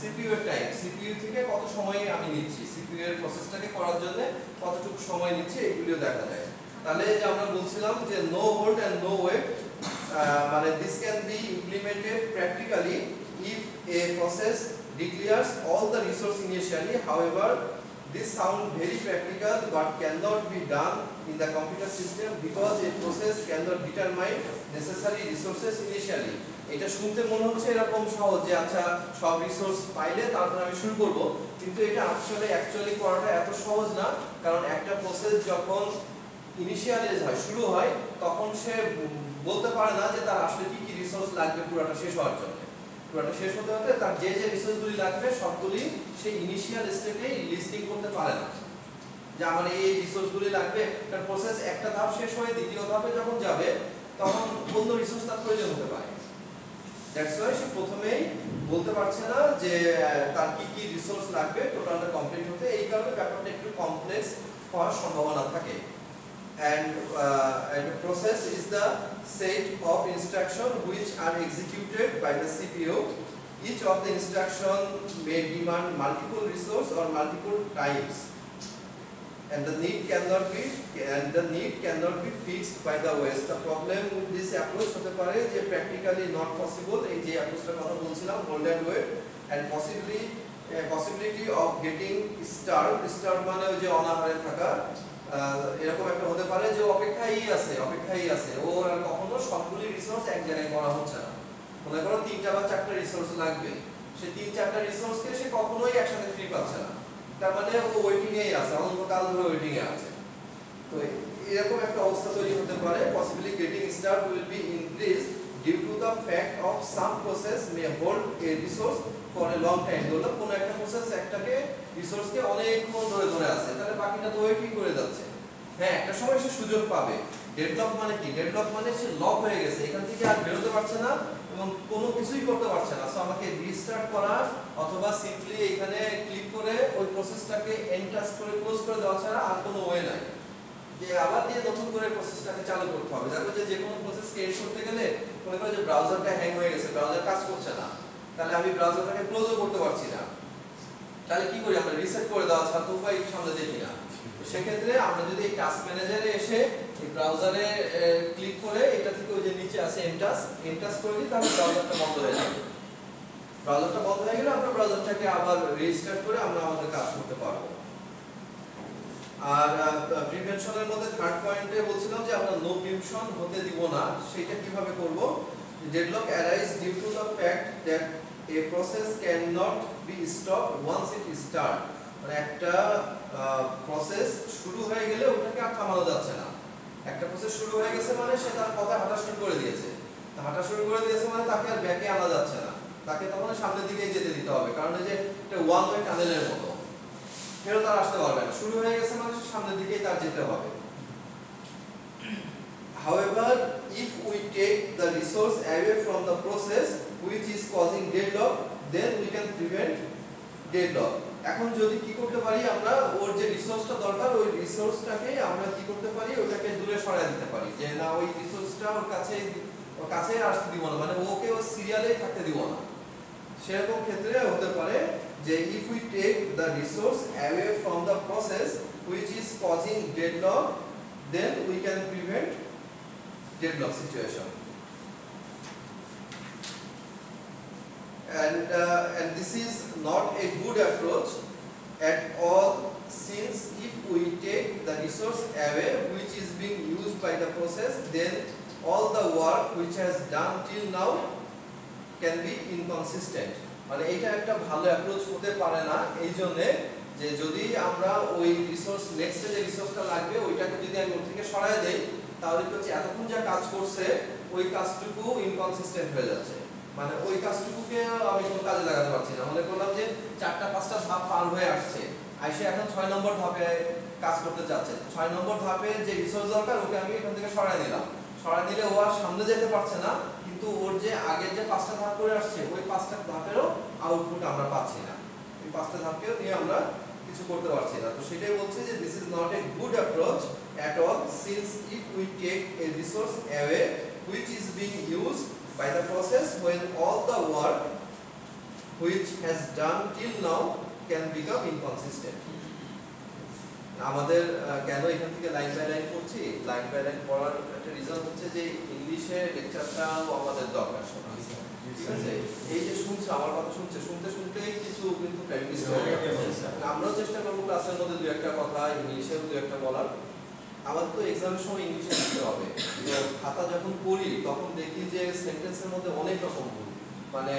সিপিইউ এর টাইম সিপিইউ থেকে কত সময় আমি নিচ্ছি? সিপিইউ এর প্রসেসটাকে করার জন্য কতটুকু সময় নিচ্ছে এগুলো দেখা যায়। তাহলে যে আমরা বলছিলাম যে no hold and no wait মানে this can be implemented practically if a process declares all the resource initially however this sound very practical but can not be done in the computer system because a process can not determine necessary resources initially এটা শুনতে মনে হচ্ছে এরকম সহজ যে আচ্ছা সব resource পাইলে তারপর আমি শুরু করব। কিন্তু এটা আসলে অ্যাকচুয়ালি করাটা এত সহজ না, কারণ একটা প্রসেস যখন ইনিশিয়ালাইজ হয়, শুরু হয়, তখন সে বলতে পারে না যে তার আসলে কি কি রিসোর্স লাগবে পুরোটা শেষ হওয়ার জন্য। পুরোটা শেষ হতে হতে তার যে যে রিসোর্সগুলি লাগবে, সবগুলি সেই ইনিশিয়াল স্টেটেই লিস্টিং করতে পারে না। যে আমার এই রিসোর্সগুলি লাগবে, তার প্রসেস একটা ধাপ শেষ হয়ে দ্বিতীয় ধাপে যখন যাবে, তখন অন্য রিসোর্স তার প্রয়োজন হতে পারে। দ্যাটস ওয়াই সে প্রথমেই বলতে পারছে না যে তার কি কি রিসোর্স লাগবে টোটালটা কমপ্লিট হতে এই কারণে ব্যাপারটা একটু কমপ্লেক্স হওয়ার সম্ভাবনা থাকে and uh, and process is the set of instruction which are executed by the CPU. Each of the instruction may demand multiple resource or multiple times. And the need cannot be and the need cannot be fixed by the OS. The problem with this approach হতে পারে যে practically not possible এই যে অ্যাপ্রোচটার কথা বলছিলাম hold and wait and possibly uh, possibility of getting starved starved মানে ওই যে অনাহারে থাকা এরকম একটা হতে পারে যে অপেক্ষাই আছে অপেক্ষাই আছে ও আর কখনো সবগুলি রিসোর্স এক জায়গায় করা হচ্ছে না মনে করো তিনটা বা চারটা রিসোর্স লাগবে সে তিন চারটা রিসোর্সকে সে কখনোই একসাথে ফ্রি পাচ্ছে না তার মানে ও ওয়েটিং এই আছে অনন্তকাল ধরে ওয়েটিং এ আছে। তো এরকম একটা অবস্থা তৈরি হতে পারে possibly getting start will be increase due to the fact of some process may hold a resource for a long time ধরলো কোনো একটা প্রসেস একটাকে রিসোর্সকে অনেকক্ষণ ধরে ধরে আছে, তাহলে বাকিটা তো ওয়েটিং করে যাচ্ছে। হ্যাঁ একটা সময় সে সুযোগ পাবে। ডেডলক মানে কি? ডেডলক মানে সে লক হয়ে গেছে, এখান থেকে আর বেরোতে পারছে না এবং কোনো কিছুই করতে পারছে না। সো আমাকে রিস্টার্ট করা অথবা সিম্পলি এখানে ক্লিক করে ওই প্রসেসটাকে এন্টাস করে ক্লোজ করে দেওয়া ছাড়া আর কোনো ওয়ে নাই। যে আবার দিয়ে নতুন করে প্রসেসটাকে চালু করতে হবে। দেখো যে যে কোনো প্রসেস ক্রিয়েট করতে গেলে মনে করো যে ব্রাউজারটা হ্যাং হয়ে গেছে ব্রাউজার কাজ করছে না। তাহলে আমি ব্রাউজারটাকে ক্লোজও করতে পারছি না। তাহলে কি করি? আমরা রিসেট করে দেওয়া ছাড়া তো উপায় সামনে দেখি না। সেক্ষেত্রে আমরা যদি টাস্ক ম্যানেজারে এসে ব্রাউজারে ক্লিক করে এটা থেকে ওই যে নিচে আছে এন্টাস এন্টাস করে দিই, তাহলে ব্রাউজারটা বন্ধ হয়ে যাবে। ব্রাউজারটা বন্ধ হয়ে গেলে আমরা ব্রাউজারটাকে আবার রেজিস্টার করে আমরা আমাদের কাজ করতে পারব। আর প্রিভেনশনের মধ্যে থার্ড পয়েন্টে বলছিলাম যে আমরা নো প্রিভেনশন হতে দিব না। সেটা কীভাবে করব? Deadlock arise due to the fact that a process can not be stop once it start মানে একটা প্রসেস শুরু হয়ে গেলে ওটাকে আর থামানো যাচ্ছে না। একটা প্রসেস শুরু হয়ে গেছে মানে সে তার পথে হাঁটা শুরু করে দিয়েছে। হাঁটা শুরু করে দিয়েছে মানে তাকে আর ব্যাকে আনা যাচ্ছে না। তাকে তখন সামনের দিকেই যেতে দিতে হবে কারণ যে এটা ওয়ান ওয়ে টানেলের মতো। ফেরত আর আসতে পারবে না। শুরু হয়ে গেছে মানে সামনের দিকেই তার যেতে হবে। However, if we take the resource away from the process which is causing deadlock, then we can prevent deadlock. এখন যদি কি করতে পারি আমরা, ওর যে রিসোর্সটা দরকার, ওই রিসোর্সটাকে আমরা কি করতে পারি, ওটাকে দূরে সরিয়ে দিতে পারি। যে না, ওই রিসোর্সটা ওর কাছে ওর কাছে আসতে দিব না। মানে ওকে ও সিরিয়ালে থাকতে দিব না। সেরকম ক্ষেত্রে হতে পারে যে, if we take the resource away from the process which is causing deadlock, then we can prevent deadlock situation and uh, and this is not a good approach at all since if we take the resource away which is being used by the process then all the work which has done till now can be inconsistent মানে এটা একটা ভালো approach হতে পারে না এই জন্যে যে যদি আমরা ওই রিসোর্স নেক্সটে যে রিসোর্সটা লাগবে ওইটাকে যদি আমি ওর থেকে সরায় দেই তাহলে হচ্ছে এতক্ষণ যা কাজ করছে ওই কাজটুকু ইনকনসিস্টেন্ট হয়ে যাচ্ছে মানে ওই কাজটুকুকে আমি কোনো কাজে লাগাতে পারছি না। মনে করলাম যে চারটা, পাঁচটা ধাপ পার হয়ে আসছে। আইসে এখন ছয় নম্বর ধাপে কাজ করতে চাচ্ছে। ছয় নম্বর ধাপে যে রিসোর্স দরকার, ওকে আমি এখান থেকে সরাই দিলাম সরাই দিলে ও আর সামনে যেতে পারছে না, কিন্তু ওর যে আগের যে পাঁচটা ধাপ করে আসছে, ওই পাঁচটা ধাপেরও আউটপুট আমরা পাচ্ছি না। এই পাঁচটা ধাপকেও নিয়ে আমরা কিছু করতে পারছি না। তো সেটাই বলছে যে this is not a good approach at all since if we take a resource away which is being used by the process when all the work which has done till now can become inconsistent. আমাদের কেন এখান থেকে line by line পড়ছি line by line পড়ার একটা reason হচ্ছে যে ইংলিশে লেকচারটাও আমাদের দরকার ঠিক আছে? এই যে শুনছে আমার কথা শুনছে শুনতে শুনতে কিছু কিন্তু প্র্যাকটিস আমরাও চেষ্টা করব ক্লাসের মধ্যে দু একটা কথা ইংলিশেও দু একটা বলার। আমাদের তো এক্সামের সময় ইংলিশে লিখতে হবে। খাতা যখন পড়ি, তখন দেখি যে সেন্টেন্সের মধ্যে অনেক রকম ভুল। মানে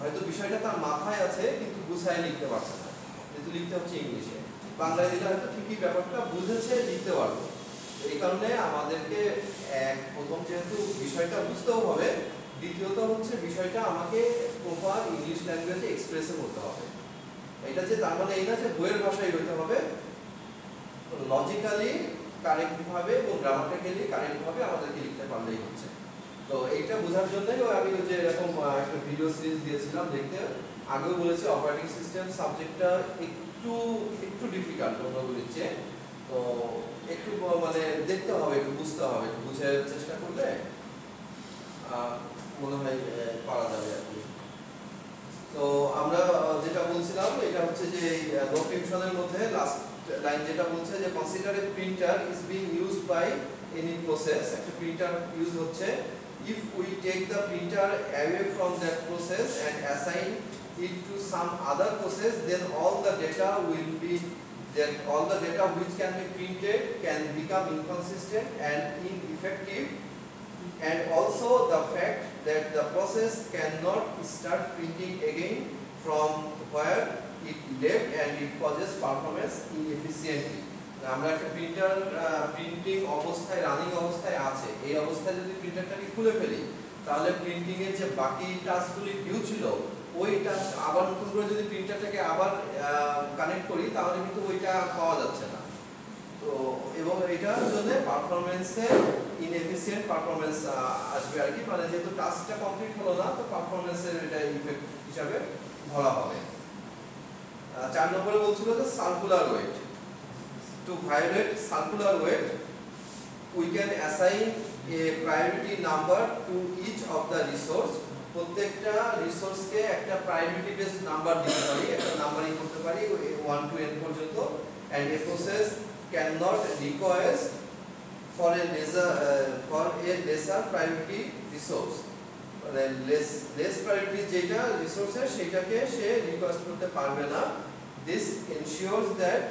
হয়তো বিষয়টা তার মাথায় আছে, কিন্তু গুছায় লিখতে পারছে না। যেহেতু লিখতে হচ্ছে ইংলিশে বাংলায় দিলে হয়তো ঠিকই ব্যাপারটা বুঝেছে, লিখতে পারব এই কারণে আমাদেরকে এক, প্রথম যেহেতু বিষয়টা বুঝতেও হবে, দ্বিতীয়ত হচ্ছে বিষয়টা আমাকে প্রপার ইংলিশ ল্যাঙ্গুয়েজে এক্সপ্রেসে করতে হবে। এটা যে তার মানে এই না যে বইয়ের ভাষায় হইতে হবে। লজিক্যালি কারেক্ট ভাবে এবং গ্রামাটিক্যালি কারেক্ট ভাবে আমাদেরকে লিখতে পারলেই হচ্ছে। তো এইটা বোঝার জন্যই আমি যে এরকম একটা ভিডিও সিরিজ দিয়েছিলাম দেখতে। আগেও বলেছি অপারেটিং সিস্টেম সাবজেক্টটা একটু একটু ডিফিকাল্ট অন্যগুলির চেয়ে। তো একটু মানে দেখতে হবে, একটু বুঝতে হবে, একটু বুঝে চেষ্টা করলে মনে হয় পারা যাবে আর কি। তো আমরা যেটা বলছিলাম, এটা হচ্ছে যে নোটিফিকেশনের মধ্যে লাস্ট লাইন যেটা বলছে যে consider a printer is being used by any process একটা প্রিন্টার ইউজ হচ্ছে if we take the printer away from that process and assign it to some other process then all the data will be then all the data which can be printed can become inconsistent and ineffective and also the fact that the process cannot start printing again from where it left and it causes performance inefficiently. আমরা একটা printer printing অবস্থায় running অবস্থায় আছে। এই অবস্থায় যদি প্রিন্টারটাকে খুলে ফেলি, তাহলে প্রিন্টিং এর যে বাকি টাস্কগুলি ডিউ ছিল, ওই টাস্ক আবার নতুন করে যদি প্রিন্টারটাকে আবার কানেক্ট করি, তাহলে কিন্তু ওইটা পাওয়া যাচ্ছে না। তো, এবং এটার জন্য পারফরমেন্সে ইনএফিসিয়েন্ট পারফরমেন্স আসবে আর কি। মানে যেহেতু টাস্কটা কমপ্লিট হলো না, তো পারফরমেন্সের এটা ইফেক্ট হিসাবে ধরা হবে। চার নম্বরে বলছিল যে circular wait. To violate circular wait, we can assign a priority number to each of the resource প্রত্যেকটা রিসোর্সকে একটা প্রায়োরিটি বেসড নাম্বার দিতে পারি, একটা নাম্বারিং করতে পারি ওয়ান টু এন পর্যন্ত। And a process can not requires for a lesser for a lesser priority resource মানে লেস লেস প্রায়োরিটি যেটা রিসোর্সের সেটাকে সে রিকোয়েস্ট করতে পারবে না this ensures that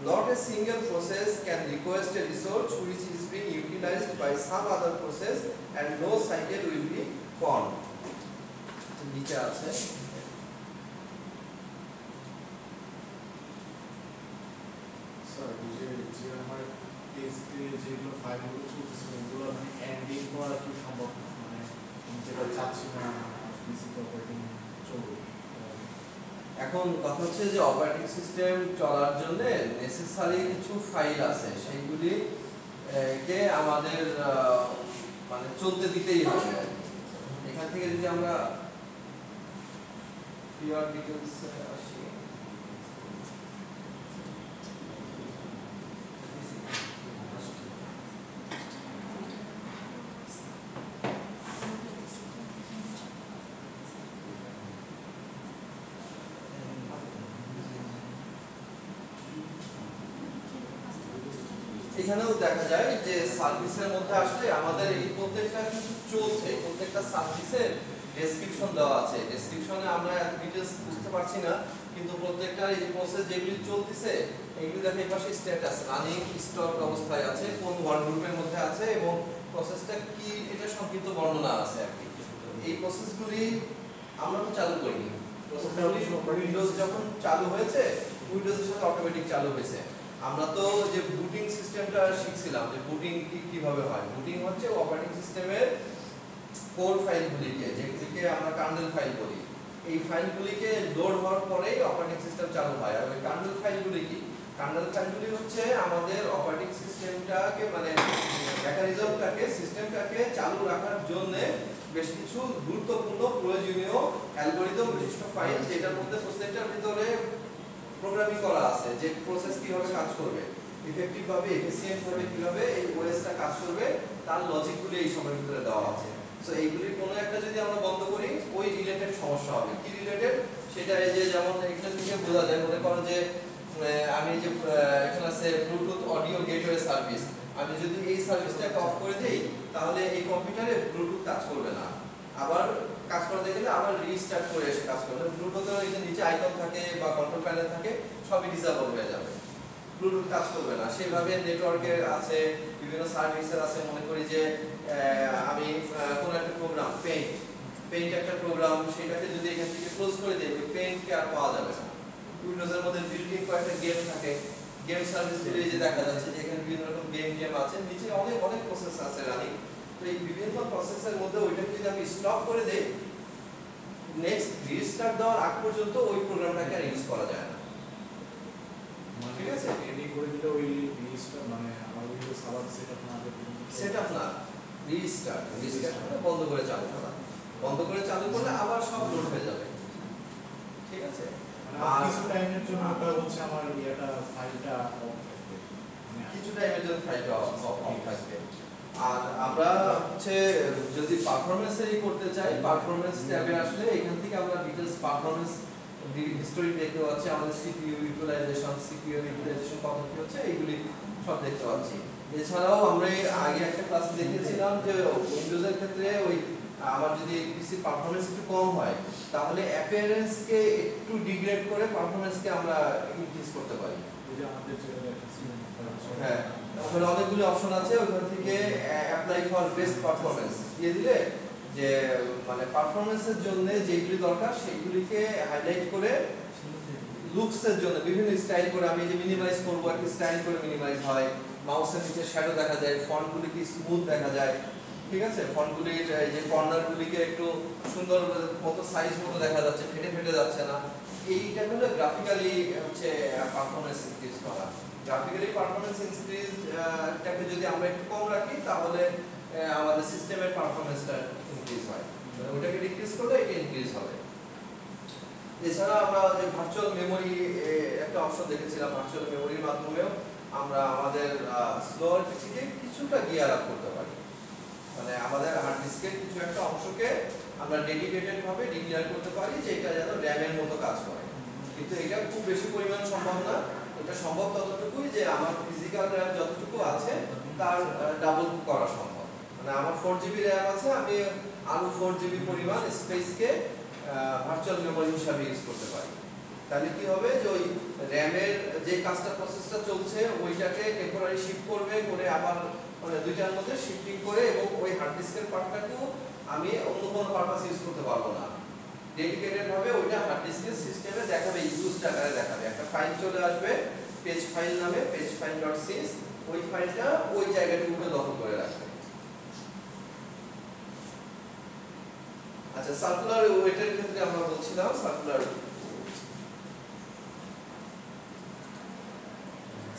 Not a single process can request a resource which is being utilized by some other process and no cycle will be formed. নিচে আছে স্যার এই যে যে আমার টেস্টে যেগুলো ফাইলগুলো চলতেছে ওগুলো মানে এন্ডিং করা কি সম্ভব না মানে আমি যেটা চাচ্ছি না পিসিতে অপারেটিং চলবে। এখন কথা হচ্ছে যে অপারেটিং সিস্টেম চলার জন্য নেসেসারি কিছু ফাইল আছে, সেইগুলি কে আমাদের মানে চলতে দিতেই হবে। এখান থেকে যদি আমরা পিওর ডিটেলস আসি। এখানেও দেখা যায় যে সার্ভিসের মধ্যে আসলে আমাদের এই প্রত্যেকটা চলছে প্রত্যেকটা সার্ভিসের ডেসক্রিপশন দেওয়া আছে। ডেসক্রিপশনে আমরা এত ডিটেলস বুঝতে পারছি না কিন্তু প্রত্যেকটা এই প্রসেস যেগুলি চলতেছে এগুলি দেখে এই পাশে স্ট্যাটাস রানিং স্টক অবস্থায় আছে কোন ওয়ার্ড গ্রুপের মধ্যে আছে এবং প্রসেসটা কি এটা সংক্ষিপ্ত বর্ণনা আছে আর কি। এই প্রসেসগুলি আমরা তো চালু করিনি। প্রসেসগুলি উইন্ডোজ যখন চালু হয়েছে উইন্ডোজের সাথে অটোমেটিক চালু হয়েছে। আমরা তো যে বুটিং সিস্টেমটা শিখছিলাম, যে বুটিং কি কীভাবে হয়? বুটিং হচ্ছে অপারেটিং সিস্টেমের কোর ফাইলগুলিকে যেগুলিকে আমরা কার্নেল ফাইল বলি। এই ফাইলগুলিকে লোড হওয়ার পরেই অপারেটিং সিস্টেম চালু হয়। আর ওই কার্নেল ফাইলগুলি কি? কার্নেল ফাইলগুলি হচ্ছে আমাদের অপারেটিং সিস্টেমটাকে মানে মেকানিজমটাকে সিস্টেমটাকে চালু রাখার জন্য বেশ কিছু গুরুত্বপূর্ণ প্রয়োজনীয় অ্যালগোরিদম বিশিষ্ট ফাইল যেটার মধ্যে প্রত্যেকটার ভিতরে প্রোগ্রামিং করা আছে, যে প্রসেস কীভাবে কাজ করবে ইফেক্টিভ ভাবে এফিসিয়েন্ট ভাবে কীভাবে এই ওএসটা কাজ করবে, তার লজিকগুলি এই সময়ের ভিতরে দেওয়া আছে। সো এইগুলির কোনো একটা যদি আমরা বন্ধ করি, ওই রিলেটেড সমস্যা হবে। কি রিলেটেড সেটা এই যে যেমন এখান থেকে বোঝা যায়, মনে করো যে আমি যে এখানে আছে ব্লুটুথ অডিও গেটওয়ে সার্ভিস আমি যদি এই সার্ভিসটাকে অফ করে দিই, তাহলে এই কম্পিউটারে ব্লুটুথ কাজ করবে না। আবার কাজ করতে গেলে আবার রিস্টার্ট করে এসে কাজ করবে ব্লুটুথের এই যে নিচে আইকন থাকে বা কন্ট্রোল প্যানেল থাকে, সবই ডিসেবল হয়ে যাবে। ব্লুটুথ কাজ করবে না। সেভাবে নেটওয়ার্কের আছে, বিভিন্ন সার্ভিসের আছে। মনে করি যে আমি কোনো একটা প্রোগ্রাম পেইন্ট পেইন্ট একটা প্রোগ্রাম সেটাকে যদি এখান থেকে ক্লোজ করে ওই পেইন্টকে আর পাওয়া যাবে না। উইন্ডোজের মধ্যে বিল্ডিং কয়েকটা গেম থাকে। গেম সার্ভিস যে দেখা যাচ্ছে যে এখানে বিভিন্ন রকম গেম গেম আছে। নিচে অনেক অনেক প্রসেস আছে রানিং তো এই বিভিন্ন প্রসেসের মধ্যে ওইটাকে যদি আমি স্টপ করে দেই নেক্সট রিস্টার্ট দেওয়ার আগ পর্যন্ত ওই প্রোগ্রামটাকে আর ইউজ করা যায় না। মানে ঠিক আছে। এন্ডিং করে দিলে ওই জিনিসটা মানে আমার উইন্ডোজ সার্ভার সেটআপ না সেটআপ না রিস্টার্ট রিস্টার্ট মানে বন্ধ করে চালু করা। বন্ধ করে চালু করলে আবার সব লোড হয়ে যাবে। ঠিক আছে? মানে আর- কিছু টাইমের জন্য ওটা হচ্ছে আমার ইয়েটা ফাইলটা অফ থাকবে। কিছু টাইমের জন্য ফাইলটা অফ থাকবে। আর আমরা হচ্ছে যদি পারফরম্যান্সেরই করতে চাই পারফরম্যান্স ট্যাবে আসলে এখান থেকে আমরা ডিটেলস পারফরম্যান্স হিস্টোরি দেখতে পাচ্ছি আমাদের সিপিইউ ইউটিলাইজেশন সিপিইউ ইউটিলাইজেশন কত কি হচ্ছে এইগুলি সব দেখতে পাচ্ছি। এছাড়াও আমরা আগে একটা ক্লাস দেখেছিলাম যে উইন্ডোজের ক্ষেত্রে ওই আমার যদি পিসি পারফরম্যান্স একটু কম হয় তাহলে অ্যাপিয়ারেন্সকে একটু ডিগ্রেড করে পারফরম্যান্সকে আমরা ইনক্রিজ করতে পারি। হ্যাঁ। ওখানে অনেকগুলি অপশন আছে ওখান থেকে অ্যাপ্লাই ফর বেস্ট পারফরমেন্স দিয়ে দিলে যে মানে পারফরমেন্সের জন্য যেগুলি দরকার, সেগুলিকে হাইলাইট করে লুকসের জন্য, বিভিন্ন স্টাইল করে আমি যে মিনিমাইজ করব একটা স্টাইল করে মিনিমাইজ হয়। মাউসের নিচে শ্যাডো দেখা যায় ফন্টগুলি কি স্মুথ দেখা যায়। ঠিক আছে? ফন্টগুলির যে কর্নারগুলিকে একটু সুন্দর মতো সাইজ মতো দেখা যাচ্ছে, ফেটে ফেটে যাচ্ছে না। এইটা হলো গ্রাফিক্যালি হচ্ছে পারফরম্যান্স ইনক্রিজ করা। গ্রাফিক্যালি পারফরম্যান্স ইনক্রিজ টাকে যদি আমরা একটু কম রাখি, তাহলে আমাদের সিস্টেমের পারফরম্যান্সটা ইনক্রিজ হয়। মানে ওটাকে ডিক্রিজ করলে এটা ইনক্রিজ হবে। এছাড়া আমরা যে ভার্চুয়াল মেমোরি একটা অপশন দেখেছিলাম ভার্চুয়াল মেমোরির মাধ্যমেও আমরা আমাদের স্লোয়ার পিসিকে কিছুটা গিয়ার আপ করতে পারি। মানে আমাদের হার্ড ডিস্কের কিছু একটা অংশকে আমরা ডেডিকেটেড ভাবে ডিক্লেয়ার করতে পারি যে এটা যেন র্যামের মতো কাজ করে। কিন্তু এটা খুব বেশি পরিমাণ সম্ভব না। এটা সম্ভব ততটুকুই যে আমার ফিজিক্যাল র্যাম যতটুকু আছে, তার ডাবল করা সম্ভব। মানে আমার ফোর জিবি র্যাম আছে, আমি আরও ফোর জিবি পরিমাণ স্পেসকে ভার্চুয়াল মেমোরি হিসাবে ইউজ করতে পারি। তাহলে কি হবে যে ওই র্যামের যে কাজটা প্রসেসটা চলছে, ওইটাকে টেম্পোরারি শিফট করবে করে আবার মানে দুইটার মধ্যে শিফটিং করে এবং ওই হার্ড ডিস্কের পার্টটাকেও আমি অন্য কোনো পারপাস ইউজ করতে পারব না। ডেডিকেটেড ভাবে ওইটা হার্ড ডিস্কের সিস্টেমে দেখাবে ইউজ আকারে দেখাবে। একটা ফাইল চলে আসবে পেজ ফাইল নামে পেজ ফাইল ডট সিস ওই ফাইলটা ওই জায়গাটুকুকে দখল করে রাখবে। আচ্ছা সার্কুলার ওয়েটের ক্ষেত্রে আমরা বলছিলাম সার্কুলার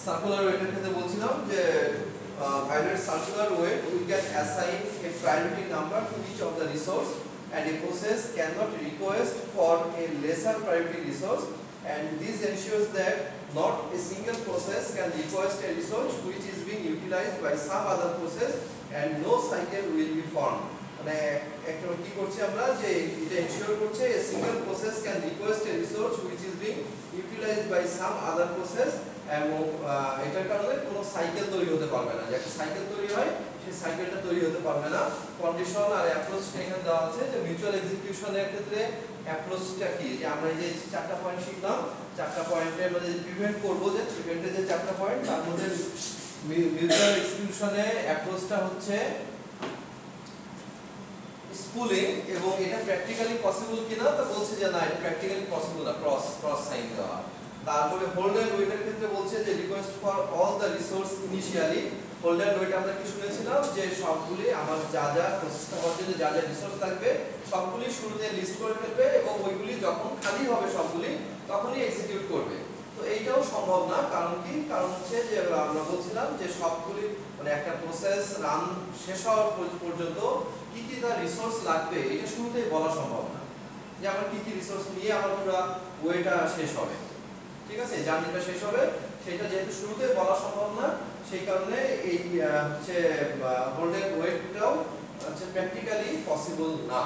সার্কুলার ওয়েটের ক্ষেত্রে বলছিলাম যে violate circular wait will can assign a priority number to each of the resource and a process cannot request for a lesser priority resource and this ensures that not a single process can request a resource which is being utilized by some other process and no cycle will be formed মানে একটা কি করছি আমরা যে এটা ensure করছে a single process can request a resource which is being utilized by some other process এবং এটার কারণে কোনো সাইকেল তৈরি হতে পারবে না। যে একটা সাইকেল তৈরি হয় সেই সাইকেলটা তৈরি হতে পারবে না। কন্ডিশন আর অ্যাপ্রোচটা এখানে দেওয়া আছে যে মিউচুয়াল এক্সিকিউশনের ক্ষেত্রে অ্যাপ্রোচটা কি? যে আমরা যে চারটা পয়েন্ট শিখলাম, চারটা পয়েন্টের মধ্যে প্রিভেন্ট করব যে প্রিভেন্টের যে চারটা পয়েন্ট তার মধ্যে মিউচুয়াল এক্সিকিউশনে অ্যাপ্রোচটা হচ্ছে স্কুলিং এবং এটা প্র্যাকটিক্যালি পসিবল কিনা তা বলছে যে না, এটা প্র্যাকটিক্যালি পসিবল না। ক্রস ক্রস সাইন দেওয়া। তারপরে হোল্ড এন্ড ওয়েটের ক্ষেত্রে বলছে যে request for all the resource initially hold and wait আমরা কি শুনেছিলাম? যে সবগুলি আমার যা যা প্রসেসটা হওয়ার জন্য যা যা রিসোর্স থাকবে সবগুলি শুরুতে লিস্ট করে ফেলবে এবং ওইগুলি যখন খালি হবে সবগুলি, তখনই এক্সিকিউট করবে। তো এইটাও সম্ভব না, কারণ কি? কারণ হচ্ছে যে আমরা বলছিলাম যে সবগুলি মানে একটা প্রসেস রান শেষ হওয়ার পর- পর্যন্ত কি কি তার রিসোর্স লাগবে, এটা শুরুতেই বলা সম্ভব না। যে আমার কি কি রিসোর্স নিয়ে আমার পুরো ওয়েটা শেষ হবে। ঠিক আছে? জার্নিটা শেষ হবে। সেটা যেহেতু শুরুতে বলা সম্ভব না, সেই কারণে এই হচ্ছে হোল্ডের ওয়েটটাও হচ্ছে প্র্যাকটিক্যালি পসিবল না।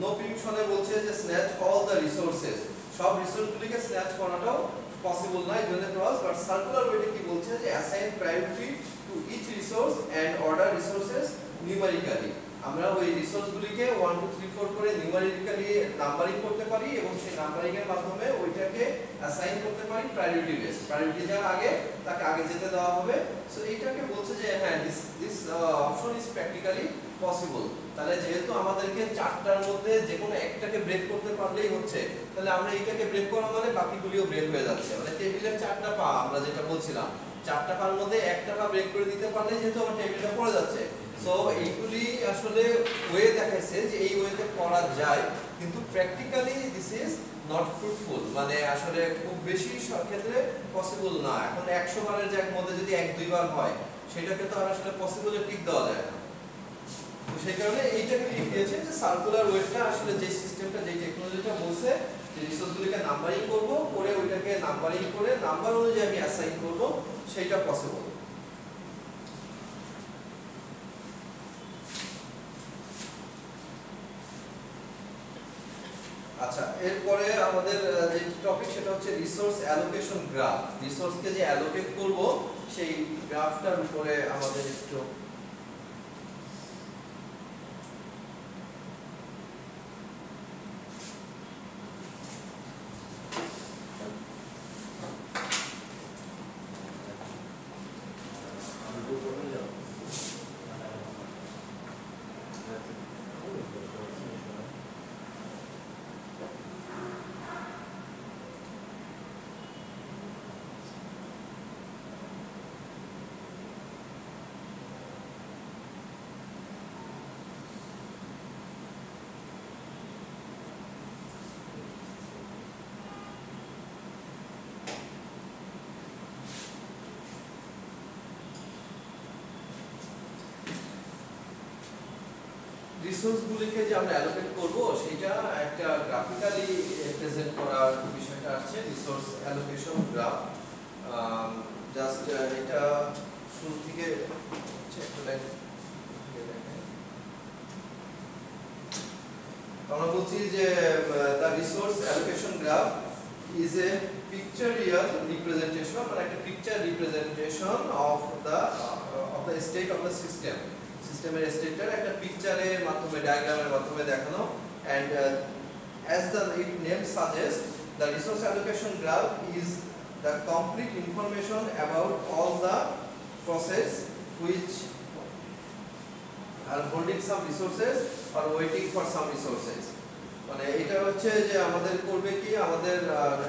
নো প্রিমিশনে বলছে যে স্ন্যাচ অল দ্য রিসোর্সেস সব রিসোর্সগুলিকে স্ন্যাচ করাটাও পসিবল নয় জন্য ক্রস বাট সার্কুলার ওয়েটে কি বলছে যে assign priority to each resource and order resources numerically আমরা ওই রিসোর্সগুলিকে ওয়ান টু থ্রি ফোর করে নিউমারিক্যালি নাম্বারিং করতে পারি এবং সেই নাম্বারিং এর মাধ্যমে ওইটাকে অ্যাসাইন করতে পারি প্রায়োরিটি বেস প্রায়োরিটি যার আগে তাকে আগে যেতে দেওয়া হবে। সো এইটাকে বলছে যে হ্যাঁ this this option is practically possible তাহলে যেহেতু আমাদেরকে চারটার মধ্যে যে কোনো একটাকে ব্রেক করতে পারলেই হচ্ছে, তাহলে আমরা এইটাকে ব্রেক করা মানে বাকিগুলিও ব্রেক হয়ে যাচ্ছে। মানে টেবিলের চারটা পা, আমরা যেটা বলছিলাম, চারটা পার মধ্যে একটা পা ব্রেক করে দিতে পারলে যেহেতু আমার টেবিলটা পড়ে যাচ্ছে সো এইগুলি আসলে ওয়ে দেখাইছে যে এই ওয়েতে করা যায়, কিন্তু practically this is not fruitful মানে আসলে খুব বেশি ক্ষেত্রে পসিবল না। এখন একশো বারের জ্যাক মধ্যে যদি এক দুইবার হয়, সেটাকে তো আর আসলে পসিবল টিক দেওয়া যায় না। তো সেই কারণে এইটাকে ঠিক দিয়েছে যে সার্কুলার ওয়েটটা আসলে যে সিস্টেমটা যে টেকনোলজিটা বলছে, যে রিসোর্সগুলিকে নাম্বারিং করব, করে ওইটাকে নাম্বারিং করে নাম্বার অনুযায়ী আমি অ্যাসাইন করব সেটা পসিবল আচ্ছা এরপরে আমাদের যে টপিক সেটা হচ্ছে রিসোর্স অ্যালোকেশন গ্রাফ রিসোর্সকে যে অ্যালোকেট করব, সেই গ্রাফটার উপরে আমাদের একটু রিসোর্সগুলিকে যে আমরা অ্যালোকেট করব, সেটা একটা গ্রাফিক্যালি প্রেজেন্ট করার বিষয়টা আসছে রিসোর্স অ্যালোকেশন গ্রাফ জাস্ট এটা শুরু থেকে লাইন আমরা বলছি যে the resource allocation graph is a pictorial representation মানে একটা picture representation of the of the state of the system সিস্টেমের স্টেটটার একটা পিকচারের মাধ্যমে ডায়াগ্রামের মাধ্যমে দেখানো and as the it name suggest the resource allocation graph is the complete information about all the process which are holding some resources are waiting for some resources মানে এটা হচ্ছে যে আমাদের করবে কি? আমাদের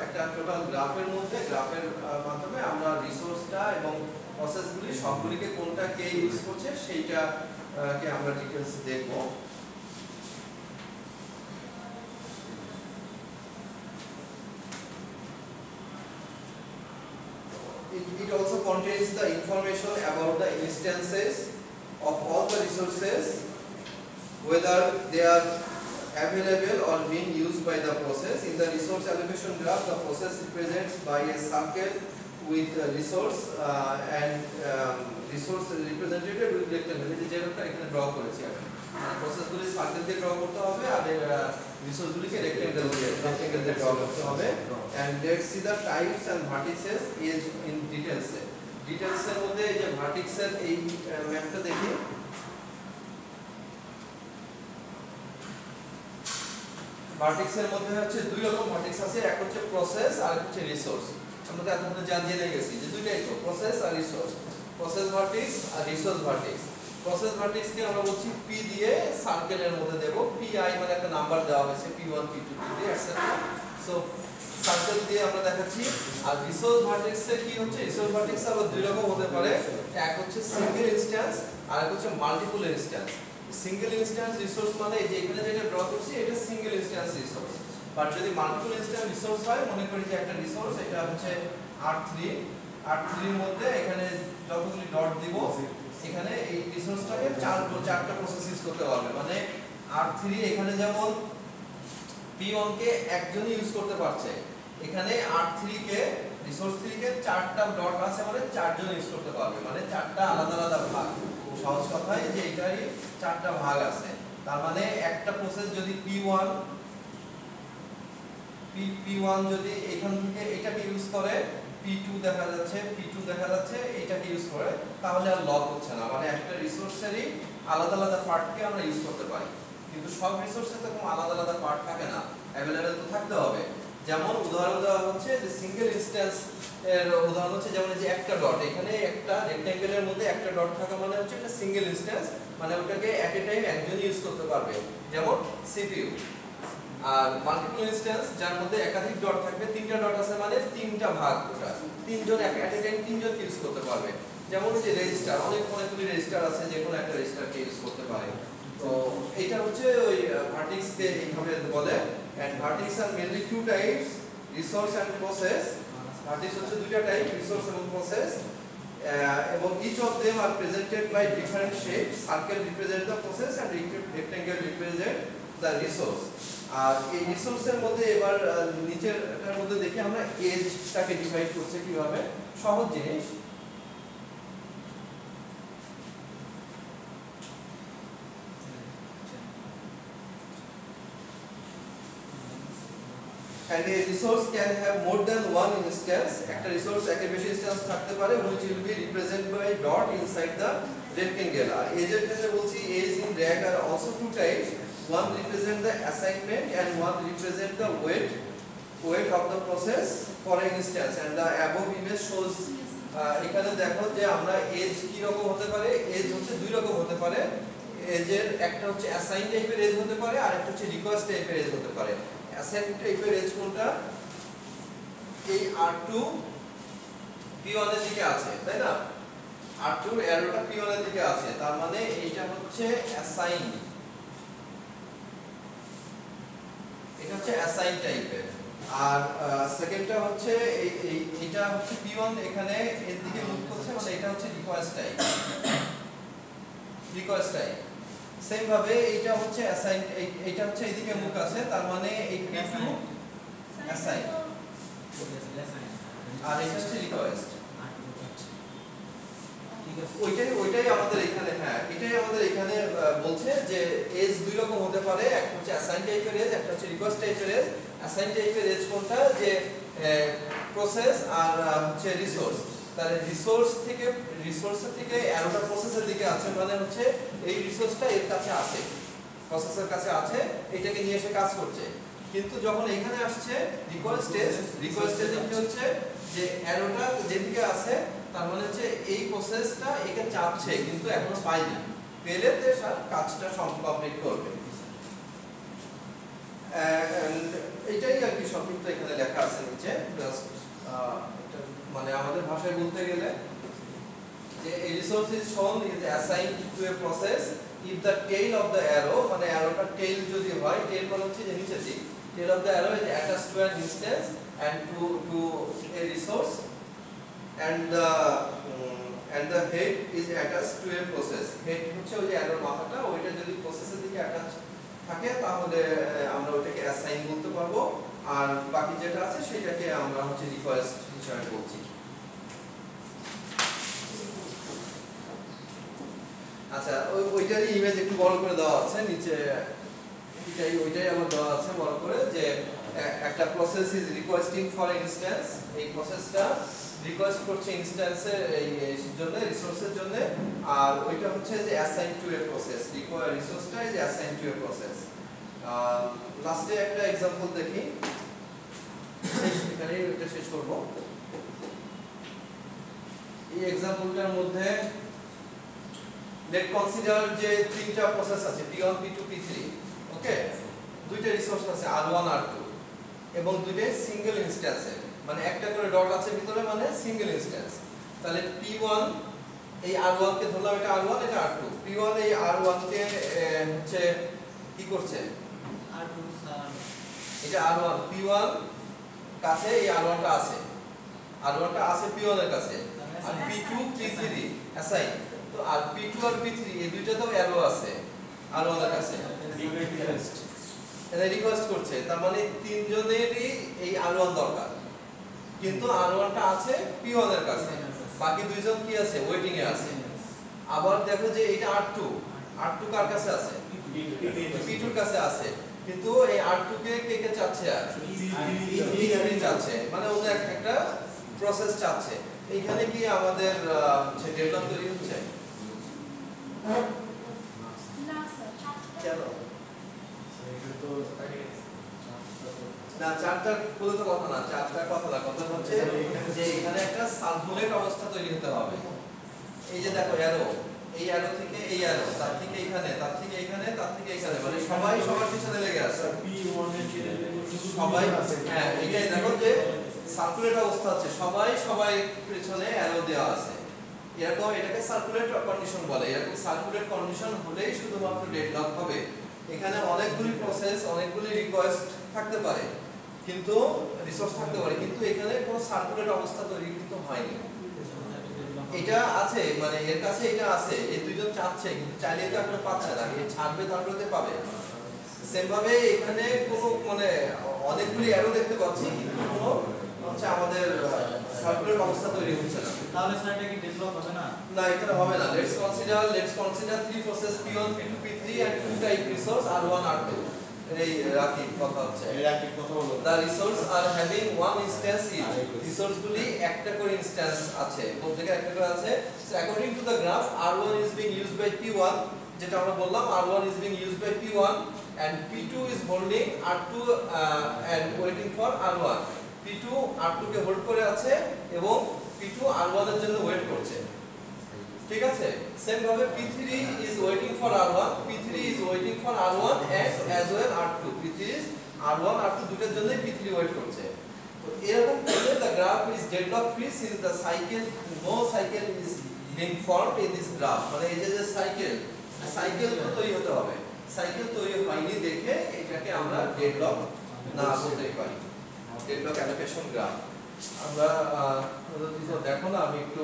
একটা টোটাল গ্রাফের মধ্যে গ্রাফের মাধ্যমে আমরা রিসোর্সটা এবং প্রসেসগুলি সবগুলিকে কোনটা কে ইউজ করছে, সেইটা কে আমরা ডিটেলস দেখবো It, it also contains the information about the instances of all the resources, whether they are available or being used by the process. In the resource allocation graph, the process represents by a circle with a resource uh, and resource represented with rectangle. এই যে যেরকমটা এখানে draw করেছি আমি প্রসেসগুলি circle দিয়ে draw করতে হবে আর রিসোর্সগুলিকে রেক্টেঙ্গেল দিয়ে রেক্টেঙ্গেল দিয়ে ড্র করতে হবে। And let's see the types and vertices is in details details এর মধ্যে এই যে ভার্টিক্স এর এই ম্যাপটা দেখি। ভার্টিক্স এর মধ্যে হচ্ছে দুই রকম ভার্টিক্স আছে এক হচ্ছে প্রসেস আর হচ্ছে রিসোর্স আমরা তো এতক্ষণে জান জেনে গেছি যে দুইটাই তো প্রসেস আর রিসোর্স প্রসেস ভার্টিক্স আর রিসোর্স ভার্টিক্স প্রসেস ভার্টিক্স কে আমরা বলছি পি দিয়ে সার্কেলের মধ্যে দেব। পি আই মানে একটা নাম্বার দেওয়া হয়েছে P one P two P দিয়ে এটসেট্রা সো সার্কেল দিয়ে আমরা দেখাচ্ছি। আর রিসোর্স ভার্টেক্স কি হচ্ছে? রিসোর্স ভার্টেক্স আবার দুই রকম হতে পারে। এক হচ্ছে সিঙ্গেল ইনস্ট্যান্স আর এক হচ্ছে multiple instance single instance resource মানে যে এখানে যেটা ড্র করছি, এটা সিঙ্গেল ইনস্ট্যান্স রিসোর্স বাট যদি মাল্টিপল ইনস্ট্যান্স রিসোর্স হয়, মনে করি যে একটা রিসোর্স এটা হচ্ছে R3 R3 এর মধ্যে এখানে যতগুলি ডট দিব, এখানে এই রিসোর্সটাকে চার চারটা প্রসেস ইউজ করতে পারবে মানে R3 এখানে যেমন P1 কে একজনই ইউজ করতে পারছে, এখানে R3 কে রিসোর্স 3 কে চারটা ডট আছে মানে চারজন ইউজ করতে পারবে। মানে চারটা আলাদা আলাদা ভাগ। সহজ কথায় যে এটারই চারটা ভাগ আছে। তার মানে একটা প্রসেস যদি P1 P P1 যদি এখান থেকে এটাকে ইউজ করে P2 দেখা যাচ্ছে P2 দেখা যাচ্ছে, এটাকে ইউজ করে, তাহলে আর লক হচ্ছে না। মানে একটা রিসোর্সেরই আলাদা আলাদা পার্টকে আমরা ইউজ করতে পারি। কিন্তু সব রিসোর্সে তো কোনো আলাদা আলাদা পার্ট থাকে না। অ্যাভেলেবেল তো থাকতে হবে। যেমন উদাহরণ দেওয়া হচ্ছে যে সিঙ্গেল ইনস্ট্যান্স এর উদাহরণ হচ্ছে যেমন যে একটা ডট এখানে একটা রেক্ট্যাঙ্গেলের মধ্যে একটা ডট থাকা মানে হচ্ছে একটা সিঙ্গেল ইনস্ট্যান্স মানে ওটাকে এট এ টাইম একজন ইউজ করতে পারবে। যেমন সিপিইউ আর মাল্টিপল ইনস্ট্যান্স যার মধ্যে একাধিক ডট থাকবে, তিনটা ডট আছে মানে তিনটা ভাগ ওটা। তিনজন এট এ টাইম তিনজন ইউজ করতে পারবে। যেমন যে রেজিস্টার অনেক অনেকগুলি রেজিস্টার আছে, যে কোনো একটা রেজিস্টারকে ইউজ করতে পারে। তো এটা হচ্ছে ওই ভার্টিক্স কে এইভাবে বলে। And vertex are mainly two types resource and process vertex হচ্ছে দুইটা টাইপ রিসোর্স এবং প্রসেস এবং each of them are presented by different shapes circle represent the process and rectangle represent the resource আর এই রিসোর্সের মধ্যে এবার নিচেরটার মধ্যে দেখি আমরা এজটাকে ডিভাইড করছে কীভাবে সহজ জিনিস and a resource can have more than one instance একটা রিসোর্স একের বেশি ইনস্ট্যান্স থাকতে পারে which will be represented by dot inside the rectangle আর এজের ক্ষেত্রে বলছি edge in drag are also two types one represent the assignment and one represent the weight weight of the process for an instance. And the above image shows ah, এখানে দেখো যে আমরা age কি রকম হতে পারে? এজ হচ্ছে দুই রকম হতে পারে। এজের একটা হচ্ছে অ্যাসাইন টাইপের এজ হতে পারে আর একটা হচ্ছে রিকোয়েস্ট টাইপের এজ হতে পারে। অ্যাসাইন টাইপের এজ কোনটা? এই R2 P1 এর দিকে আছে তাই না? R2 এর অ্যারোটা P1 এর দিকে আছে। তার মানে এইটা হচ্ছে অ্যাসাইন এটা হচ্ছে অ্যাসাইন টাইপের। আর সেকেন্ডটা হচ্ছে এই এটা হচ্ছে P1 এখানে এর দিকে মুভ করছে মানে এটা হচ্ছে request type request type same ভাবে এটা হচ্ছে অ্যাসাইন এইটা হচ্ছে এইদিকে মুখ আছে তার মানে এই P2 অ্যাসাইন আর এটা হচ্ছে রিকোয়েস্ট ওইটাই ওইটাই আমাদের এখানে হ্যাঁ এটাই আমাদের এখানে বলছে যে এজ দুই রকম হতে পারে একটা হচ্ছে অ্যাসাইন টাইপের এজ একটা হচ্ছে রিকোয়েস্ট টাইপের এজ অ্যাসাইন টাইপের এজ কোনটা? যে প্রসেস আর হচ্ছে রিসোর্স তাহলে রিসোর্স থেকে রিসোর্স থেকে অ্যারোটা প্রসেসের দিকে আছে মানে হচ্ছে এই রিসোর্সটা এর কাছে আছে। প্রসেসের কাছে আছে, এটাকে নিয়ে এসে কাজ করছে। কিন্তু যখন এখানে আসছে রিকোয়েস্ট রিকোয়েস্ট হচ্ছে? যে অ্যারোটা যেদিকে আছে তার মানে হচ্ছে এই প্রসেসটা একে চাপছে কিন্তু এখনও পাইনি পেলে তে তার কাজটা কমপ্লিট করবে এটাই আর কি সংক্ষিপ্ত এখানে লেখা আছে নিচে মানে আমাদের ভাষায় বলতে গেলে যে a resource is shown is assigned to a process if the tail of the arrow মানে অ্যারোটা টেল যদি হয় টেল মানে হচ্ছে যে নিচের দিক tail of the arrow is attached to an instance and to to a resource and the um, and the head is attached to a process. Head হচ্ছে ওই অ্যারোর মাথাটা ওইটা যদি প্রসেসের দিকে অ্যাটাচ থাকে তাহলে আমরা ওটাকে অ্যাসাইন বলতে পারব। আর বাকি যেটা আছে সেটাকে আমরা হচ্ছে রিকোয়েস্ট হিসাবে বলছি। আচ্ছা ওই ওইটারই ইমেজ একটু বড় করে দেওয়া আছে নিচে এটাই ওইটাই আমার দেওয়া আছে বড় করে যে একটা process is requesting for instance এই প্রসেসটা রিকোয়েস্ট করছে ইনস্ট্যান্সের এই জন্য রিসোর্সের জন্য, আর ওইটা হচ্ছে যে assign to a process রিসোর্সটা is assign to a process লাস্টে একটা এক্সাম্পল দেখি। এখানে এটা শেষ করব। এই এক্সাম্পলটার মধ্যে লেট কনসিডার যে তিনটা প্রসেস আছে P1 P2 P3 ওকে দুইটা রিসোর্স আছে R1 R2 এবং দুইটা সিঙ্গেল ইনস্ট্যান্সে মানে একটা করে ডট আছে ভিতরে মানে সিঙ্গেল ইনস্ট্যান্স তাহলে P1 এই R1 কে ধরলাম এটা R1 এটা R2 P1 এই R1 কে হচ্ছে কি করছে? আর টু স্যার এটা R1 P1 কাছে এই R1 টা আছে। R1 টা আছে P1 এর কাছে। আর P2 P3 অ্যাসাইন তো আর P2 আর P3 এই দুইটা তো অ্যারো আছে R1 এর কাছে। এটা রিকোয়েস্ট করছে তার মানে তিনজনেরই এই R1 দরকার। কিন্তু R1 টা আছে P1 এর কাছে। বাকি দুইজন কি আছে? ওয়েটিং এ আছে। আবার দেখো যে এটা R2 R2 কার কাছে আছে? P2 এর কাছে আছে। কিন্তু এই R2 কে কে কে চাচ্ছে আর? P3 চাচ্ছে। মানে ওদের একটা প্রসেস চাচ্ছে। এইখানে কি আমাদের ডেভেলপ তৈরি হচ্ছে? না স্যার কেন? এটা তো না, চারটার বলে তো কথা না, চারটার কথা না, কথা হচ্ছে যে এখানে একটা সার্কুলেট অবস্থা তৈরি হতে হবে। এই যে দেখো অ্যারো এই অ্যারো থেকে এই অ্যারো তার থেকে এখানে, তার থেকে এখানে, তার থেকে এখানে মানে সবাই সবার পিছনে লেগে আছে। সবাই হ্যাঁ এটাই দেখো যে সার্কুলেট অবস্থা আছে, সবাই সবাই পেছনে অ্যারো দেওয়া আছে। এরকম এটাকে সার্কুলেট কন্ডিশন বলে। এরকম সার্কুলেট কন্ডিশন হলেই শুধুমাত্র ডেডলক হবে। এখানে অনেকগুলি প্রসেস অনেকগুলি রিকোয়েস্ট থাকতে পারে। কিন্তু রিসোর্স থাকতে পারে কিন্তু এখানে কোনো সার্কুলেট অবস্থা তৈরি কিন্তু হয়নি। এটা আছে মানে এর কাছে এটা আছে এই দুইজন চাচ্ছে কিন্তু চাইলে তো এখনও পাচ্ছে না এ ছাড়বে তারপরে পাবে। সেম ভাবে এখানে কোনো মানে অনেকগুলি অ্যারো দেখতে পাচ্ছি কিন্তু কোনো হচ্ছে আমাদের সার্কুলেট অবস্থা তৈরি হচ্ছে না। তাহলে স্যার এটা কি ডেভেলপ হবে না? না এখানে হবে না। Let's consider let's consider three process P1 P2 P3 and two type resource R1 R2 এই রাখি কথা হচ্ছে The resource are having one instance each. Resource গুলি একটা করে ইনস্ট্যান্স আছে প্রত্যেকে একটা করে আছে so according to the graph R1 is being used by P1 যেটা আমরা বললাম R1 is being used by P1 and P2 is holding R2 uh, and waiting for R1 P2 R2 কে হোল্ড করে আছে এবং P2 R1 এর জন্য wait করছে ঠিক আছে? সেম ভাবে p3 is waiting for r1 p3 is waiting for r1 as as well r2 p3 is r1 r2 দুটোর জন্য p3 ওয়েট করছে। তো এরকম করলে the graph is deadlock free since the cycle no cycle is being formed in this graph মানে এই যে যে সাইকেল সাইকেল তো তৈরি হতে হবে। সাইকেল তৈরি হয়নি দেখে এটাকে আমরা ডেডলক না বলতে পারি। ডেডলক অ্যালোকেশন গ্রাফ আমরা দেখো না, আমি একটু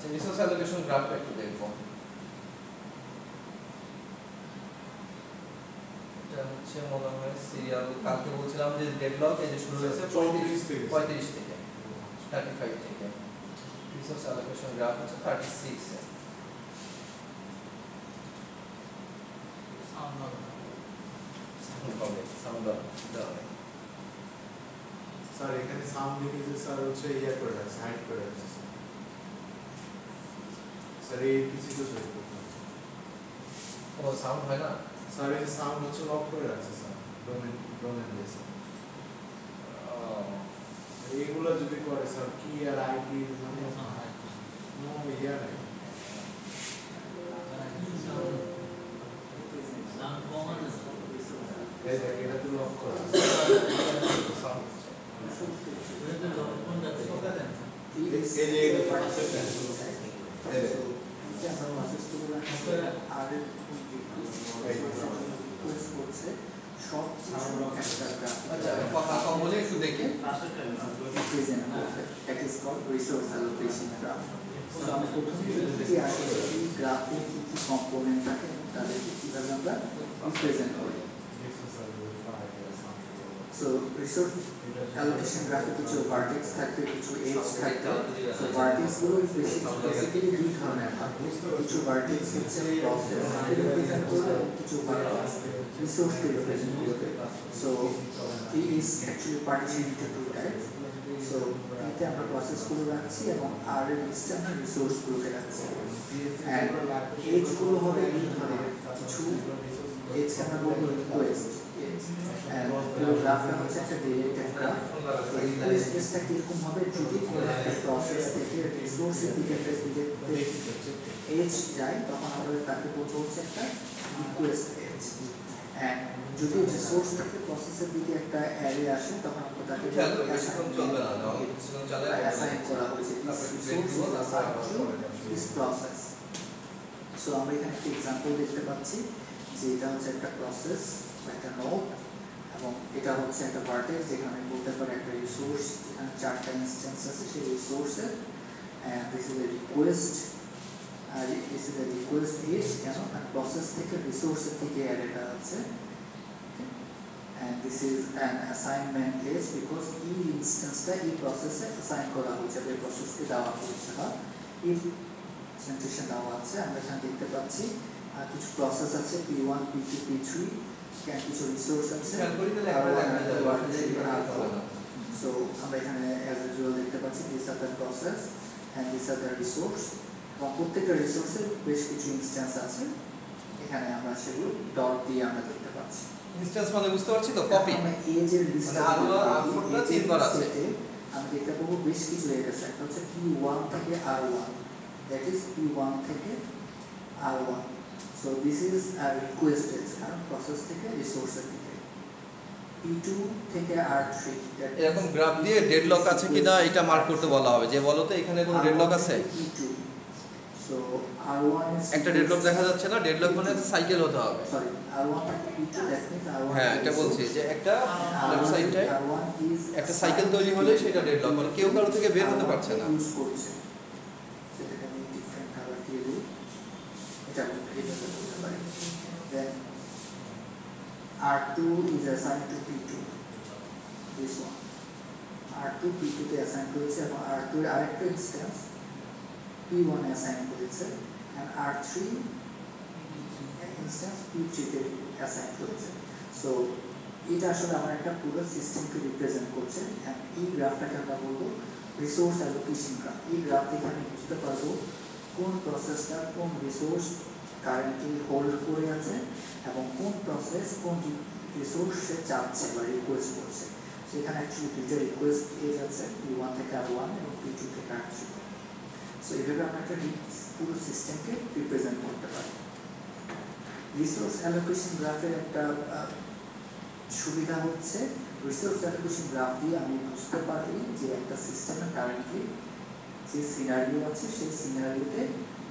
রিসোর্স অ্যালোকেশন গ্রাফটা একটু দেখব। এটা হচ্ছে মনে হয় সিরিয়াল কালকে বলছিলাম যে ডেডলক এই যে শুরু হয়েছে চৌত্রিশ থেকে। পঁয়ত্রিশ থেকে থার্টি ফাইভ থেকে রিসোর্স অ্যালোকেশন গ্রাফ হচ্ছে থার্টি সিক্স সাউন্ড হবে। না। হবে সাউন্ড দেওয়া স্যার এখানে সাউন্ড লিখেছে স্যার হচ্ছে ইয়ে করে রাখছে হাইড করে রাখছে। স্যার। স্যার এই পিসি তো সই করতে হবে। কোনো সাউন্ড হয় না স্যার এই সাউন্ড হচ্ছে লক করে রাখছে স্যার ডোমেন ডোমেন দিয়ে স্যার এইগুলো যদি করে স্যার কি আর আইপি মানে হ্যাঁ, হয়। নো ইয়া নেই সাউন্ড কমন আছে। এই দেখ এটা তো লক করা আছে। সাউন্ড এটা তো কোনটাতে? এই এই যে এটা পাঠাচ্ছে এই দেখ। আচ্ছা বলে একটু দেখি that is called resource allocation graph. So আমি প্রথমে কি থাকে আমরা রিপ্রেজেন্ট করি দেখছেন স্যার ওই ফাইল এর সাউন্ড সো রিসোর্স অ্যালোকেশন গ্রাফে কিছু ভার্টেক্স থাকবে, কিছু এজ থাকবে। সো ভার্টেক্সগুলো বেসিক্যালি দুই ধরনের। হয় কিছু ভার্টেক্স হচ্ছে প্রসেস রিপ্রেজেন্ট করবে এবং কিছু ভার্টেক্স রিসোর্সকে রিপ্রেজেন্ট করবে so it is actually partitioned into two types so এতে আমরা প্রসেসগুলো রাখছি এবং আর এর লিস্টে আমরা রিসোর্সগুলোকে রাখছি। And এজগুলো হবে এই ধরনের। কিছু এজকে আমরা বলব রিকোয়েস্ট এজ অ্যান্ড পুরো গ্রাফটা হচ্ছে একটা ডিরেক্টেড গ্রাফ রিকোয়েস্ট এজটা হবে যদি কোনো একটা প্রসেস থেকে রিসোর্সের দিকে এজ যায় তখন আমরা তাকে বলব হচ্ছে একটা রিকোয়েস্ট এজ যদি রিসোর্স থেকে প্রসেসের দিকে একটা অ্যারে আসে তখন আমরা তাকে অ্যাসাইন করা হয়েছে প্রসেস সো আমরা এখানে একটা এক্সাম্পল দেখতে পাচ্ছি যে এটা হচ্ছে একটা প্রসেস একটা নোড এবং এটা হচ্ছে একটা ভার্টেক্স যেখানে বলতে পারি একটা রিসোর্স যেখানে চারটা ইনস্ট্যান্স আছে সেই রিসোর্সের this is a request R this is a request edge কেন? প্রসেস থেকে রিসোর্সের দিকে অ্যাডেটা আছে and this is an assignment age because এই ইনস্ট্যান্সটা এই প্রসেসে অ্যাসাইন করা হয়েছে, যে প্রসেসকে দেওয়া হয়েছে, বা এই প্রেজেন্টেশন দেওয়া আছে, আমরা এখানে দেখতে পাচ্ছি আর কিছু প্রসেস আছে P one P two P three কিছু রিসোর্স আছে। খেয়াল করি তাহলে একটা দেখা যাবে R1, R2, হবে না। সো আমরা এখানে অ্যাজ ইউজুয়াল দেখতে পাচ্ছি this are the process and this are the resource এবং প্রত্যেকটা রিসোর্সের বেশ কিছু ইনস্ট্যান্স আছে। এখানে আমরা সেগুলো ডট দিয়ে আমরা দেখতে পাচ্ছি। ইনস্ট্যান্স মানে বুঝতে পারছি তো? কপি আমরা লিস্ট মানে তিনবার আছে। আমি দেখতে পাবো বেশ কিছু এজ আছে একটা হচ্ছে পি ওয়ান থেকে R one that is P one থেকে R one so this is a request process থেকে রিসোর্সের দিকে। থেকে এরকম গ্রাফ দিয়ে ডেডলক আছে কিনা এটা মার্ক করতে বলা হবে। যে বলো তো এখানে কোনো ডেডলক আছে? সো একটা ডেডলক দেখা যাচ্ছে না ডেডলক মানে সাইকেল হতে হবে। সরি হ্যাঁ এটা বলছি যে একটা লেফট সাইডটায় একটা সাইকেল তৈরি হলে সেটা ডেডলক মানে কেউ কারও থেকে বের হতে পারছে না ইউজ করছে সেটাকে আমি ডিফারেন্ট কালার দিয়ে দিই এটা এটা করতে পারি দেন R2 is assigned to P2 this one. R2 P2 তে অ্যাসাইন করেছে এবং R2 এর আরেকটা ইনস্ট্যান্স P1 এ অ্যাসাইন করেছে and R3 ইনস্ট্যান্স P3 তে অ্যাসাইন করেছে সো এটা আসলে আমার একটা পুরো সিস্টেমকে রিপ্রেজেন্ট করছে। এই গ্রাফটাকে আমরা বলব? রিসোর্স অ্যালোকেশন গ্রাফ এই গ্রাফ থেকে আমি বুঝতে পারব কোন প্রসেসটা কোন রিসোর্স কারেন্টলি হোল্ড করে আছে এবং কোন প্রসেস কোন রিসোর্স চাচ্ছে বা রিকোয়েস্ট করছে। সেখানে অ্যাকচুয়ালি দুইটা রিকোয়েস্ট এজ আছে পি ওয়ান থেকে আর ওয়ান এবং পি টু থেকে আর থ্রি সো এইভাবে আমরা একটা পুরো সিস্টেমকে রিপ্রেজেন্ট করতে পারি। রিসোর্স অ্যালোকেশন গ্রাফের একটা সুবিধা হচ্ছে রিসোর্স অ্যালোকেশন গ্রাফ দিয়ে আমি বুঝতে পারি যে একটা সিস্টেমে কারেন্টলি যে সিনারিও আছে, সেই সিনারিওতে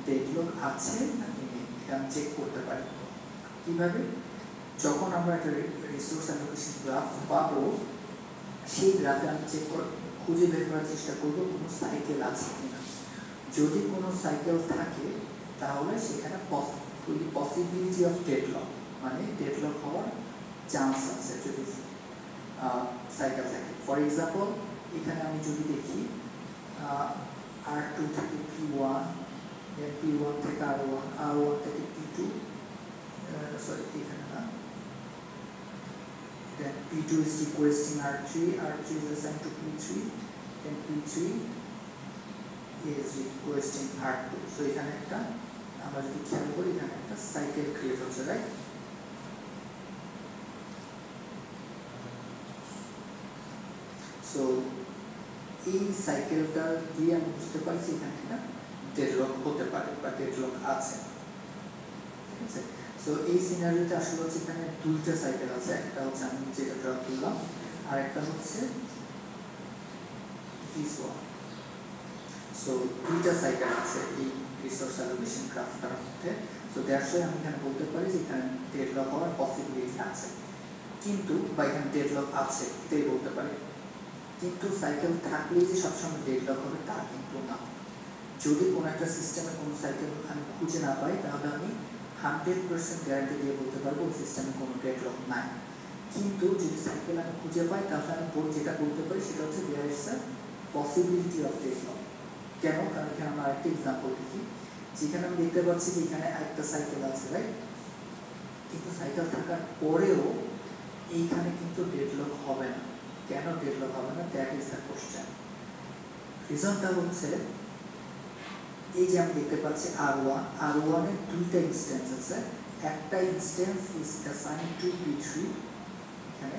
ডেডলক আছে নাকি নেই। এটা আমি চেক করতে পারি। কীভাবে? যখন আমরা একটা রিসোর্স অ্যালোকেশন গ্রাফ পাবো, সেই গ্রাফে আমি চেক খুঁজে বের করার চেষ্টা করব কোনো সাইকেল আছে কিনা। যদি কোনো সাইকেল থাকে, তাহলে সেখানে পসিবিলিটি অফ ডেডলক মানে ডেডলক হওয়ার চান্স আছে যদি সাইকেল থাকে। ফর এক্সাম্পল এখানে আমি যদি দেখি আর টু থেকে P one পি ওয়ান থেকে আর ওয়ান আর ওয়ান থেকে পি টু সরি এখানে না then P2 is requesting R3, R3 is assigned to P3, then P3 is requesting R2. So এখানে একটা আমরা যদি খেয়াল করি এখানে একটা সাইকেল ক্রিয়েট হচ্ছে রাইট সো এই সাইকেলটা দিয়ে আমি বুঝতে পারছি এখানে একটা ডেডলক হতে পারে বা ডেডলক আছে। সো এই সিনারিওতে আসলে হচ্ছে এখানে দুইটা সাইকেল আছে। একটা হচ্ছে আমি যেটা ড্র করলাম, আর একটা হচ্ছে সো দুইটা সাইকেল আছে এই রিসোর্স অ্যালোকেশন মধ্যে। সো দ্যাটস আমি এখানে বলতে পারি যে এখানে ডেডলক হওয়ার পসিবিলিটি আছে। কিন্তু, বা এখানে ডেডলক আছে, এটাই বলতে পারি। কিন্তু সাইকেল থাকলেই যে সবসময় ডেডলক হবে তা কিন্তু না। যদি কোনো একটা সিস্টেমে কোনো সাইকেল আমি খুঁজে না পাই, তাহলে আমি হান্ড্রেড পার্সেন্ট গ্যারান্টি দিয়ে বলতে পারব ওই সিস্টেমে কোনো ডেডলক নাই। কিন্তু যদি সাইকেল আমি খুঁজে পাই, তাহলে আমি যেটা বলতে পারি সেটা হচ্ছে there is a possibility of deadlock কেন? কারণ এখানে আমরা আরেকটা এক্সাম্পল দেখি, যেখানে আমি দেখতে পাচ্ছি যে এখানে একটা সাইকেল আছে রাইট কিন্তু সাইকেল থাকার পরেও এইখানে কিন্তু ডেডলক হবে না। কেন ডেডলক হবে না? দ্যাট ইজ দ্য কোশ্চেন রিজনটা হচ্ছে এই যে আমি দেখতে পাচ্ছি আর ওয়ান আর ওয়ানের দুইটা ইনস্ট্যান্স আছে। একটা instance is assign to P three এখানে।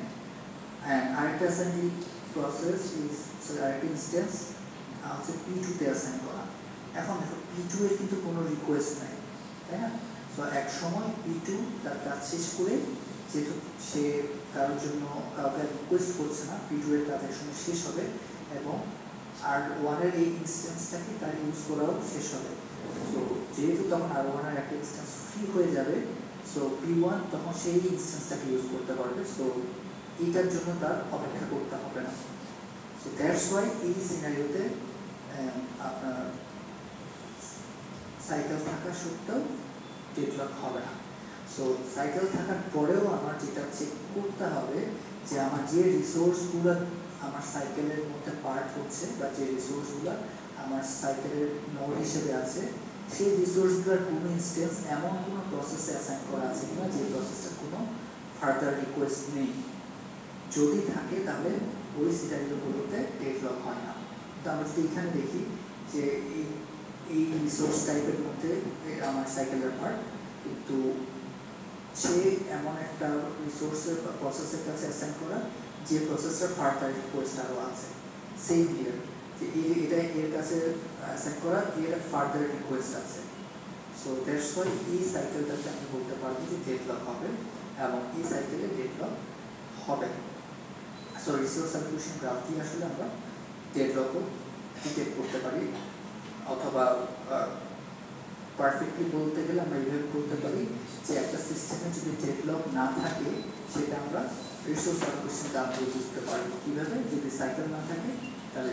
আরেকটা অ্যাসাইনিং প্রসেস ইজ সরি আরেকটা ইনস্ট্যান্স হচ্ছে পি টুতে অ্যাসাইন করা। এখন দেখো পি টু এর কিন্তু কোনো রিকোয়েস্ট নাই, তাই না? তো এক সময় পি টু তার কাজ শেষ করে যেহেতু সে কারোর জন্য কাউকে রিকোয়েস্ট করছে না। পি টু এর কাজ এক সময় শেষ হবে এবং আর ওয়ানের এই ইনস্ট্যান্সটাকে তার ইউজ করাও শেষ হবে। সো যেহেতু তখন আর ওয়ানের একটা ইনস্ট্যান্স ফ্রি হয়ে যাবে সো পি ওয়ান তখন সেই ইনস্ট্যান্সটাকে ইউজ করতে পারবে। সো এইটার জন্য তার অপেক্ষা করতে হবে না। সো দ্যাটস ওয়াই এই সিনারিওতে আপনার সাইকেল থাকা সত্ত্বেও ডেভেলপ হবে না। সো সাইকেল থাকার পরেও আমার যেটা চেক করতে হবে যে আমার যে রিসোর্সগুলো আমার সাইকেলের মধ্যে পার্ট হচ্ছে বা যে রিসোর্সগুলো আমার সাইকেলের নোড হিসেবে আছে, সেই রিসোর্সগুলোর কোনো ইনস্টেন্স এমন কোনো প্রসেসে অ্যাসাইন করা আছে কিনা, যে প্রসেসটার কোনো ফার্দার রিকোয়েস্ট নেই। যদি থাকে তাহলে ওই সিনারিওগুলোতে ডেভেলপ হয় না। তো আমরা যদি এখানে দেখি যে এই এই রিসোর্স টাইপের মধ্যে আমার সাইকেলের পার্ট কিন্তু সে এমন একটা রিসোর্সের বা প্রসেসের কাছে অ্যাসাইন করা যে প্রসেসটার ফার্দার রিকোয়েস্ট আরও আছে সেম হিয়ার যে এটা, এর কাছে অ্যাসাইন করা, এর ফার্দার রিকোয়েস্ট আছে। সো দ্যাটস ওয়াই এই সাইকেলটাতে আমি বলতে পারব যে ডেভেলপ হবে এবং এই সাইকেলে ডেভেলপ হবে। সো রিসোর্স অ্যালোকেশন গ্রাফ দিয়ে আসলে আমরা ডেভেলপও ডিটেক্ট করতে পারি, অথবা পারফেক্টলি বলতে গেলে আমরা এইভাবে বলতে পারি যে একটা সিস্টেমে যদি ডেভেলপ না থাকে, সেটা আমরা রিসোর্স অ্যালোকেশন দিয়ে বুঝতে পারব। কীভাবে? যদি সাইকেল না থাকে, তাহলে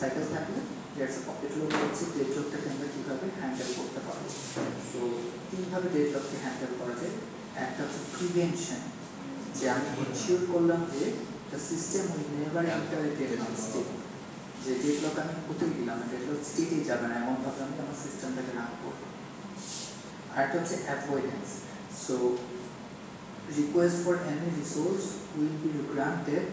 সাইকেল থাকলে দ্যাটস এ ডেভেলপ হচ্ছে ডেভেলপটাকে আমরা কীভাবে হ্যান্ডেল করতে পারব। সো তিনভাবে ডেভেলপকে হ্যান্ডেল করা যায়? একটা হচ্ছে প্রিভেনশন যে আমি ইনশিওর করলাম যে the system will never enter a যে ডেভেলপ আমি কোথায় দিলাম ডেভেলপ স্টেটে যাবে না এমনভাবে আমি আমার সিস্টেমটাকে রাখব আরেকটা হচ্ছে avoidance so request for any resource will be granted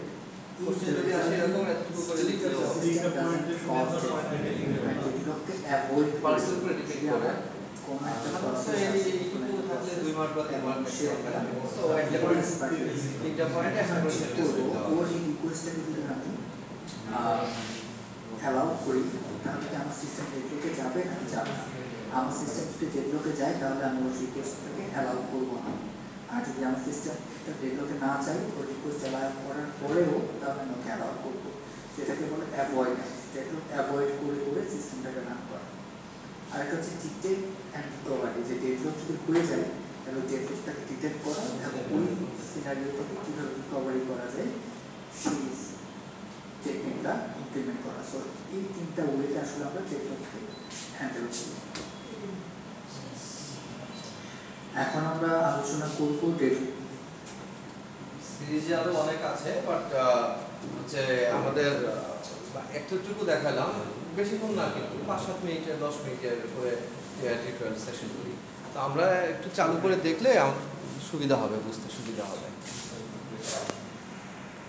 আমি অ্যালাউ করি। তাহলে আমার সিস্টেম ডেভেলপে যাবে? না যাবে না। আমার সিস্টেম যদি ডেভেলপে যায়, তাহলে আমি ওর রিকোয়েস্টটাকে অ্যালাউ করব না। আর যদি আমার সিস্টেম ডেভেলপে না চাই ও রিকোয়েস্ট অ্যালাউ করার পরেও তাহলে আমি ওকে অ্যালাউ করব। সেটাকে বলে অ্যাভয়েড যেটা অ্যাভয়েড করে করে সিস্টেমটাকে রান করা। আরেকটা হচ্ছে ডিটেক্ট অ্যান্ড রিকভারি যে ডেভেলপ যদি ভুলে যায়, তাহলে ডেভেলপটাকে ডিটেক্ট করা এবং ওই সিনারিওটাকে কীভাবে রিকভারি করা যায়, সেই টেকনিকটা ইমপ্লিমেন্ট করা। সো এই তিনটা ওয়েতে আসলে আমরা ডেভেলপকে হ্যান্ডেল করি। এখন আমরা আলোচনা করব ডেভেলপ সিরিজে আরও অনেক আছে বাট হচ্ছে আমাদের একটুটুকু দেখালাম। বেশিক্ষণ না, কিন্তু পাঁচ সাত মিনিটের দশ মিনিটের করে টিউটোরিয়াল সেশন করি। তো আমরা একটু চালু করে দেখলে সুবিধা হবে, বুঝতে সুবিধা হবে।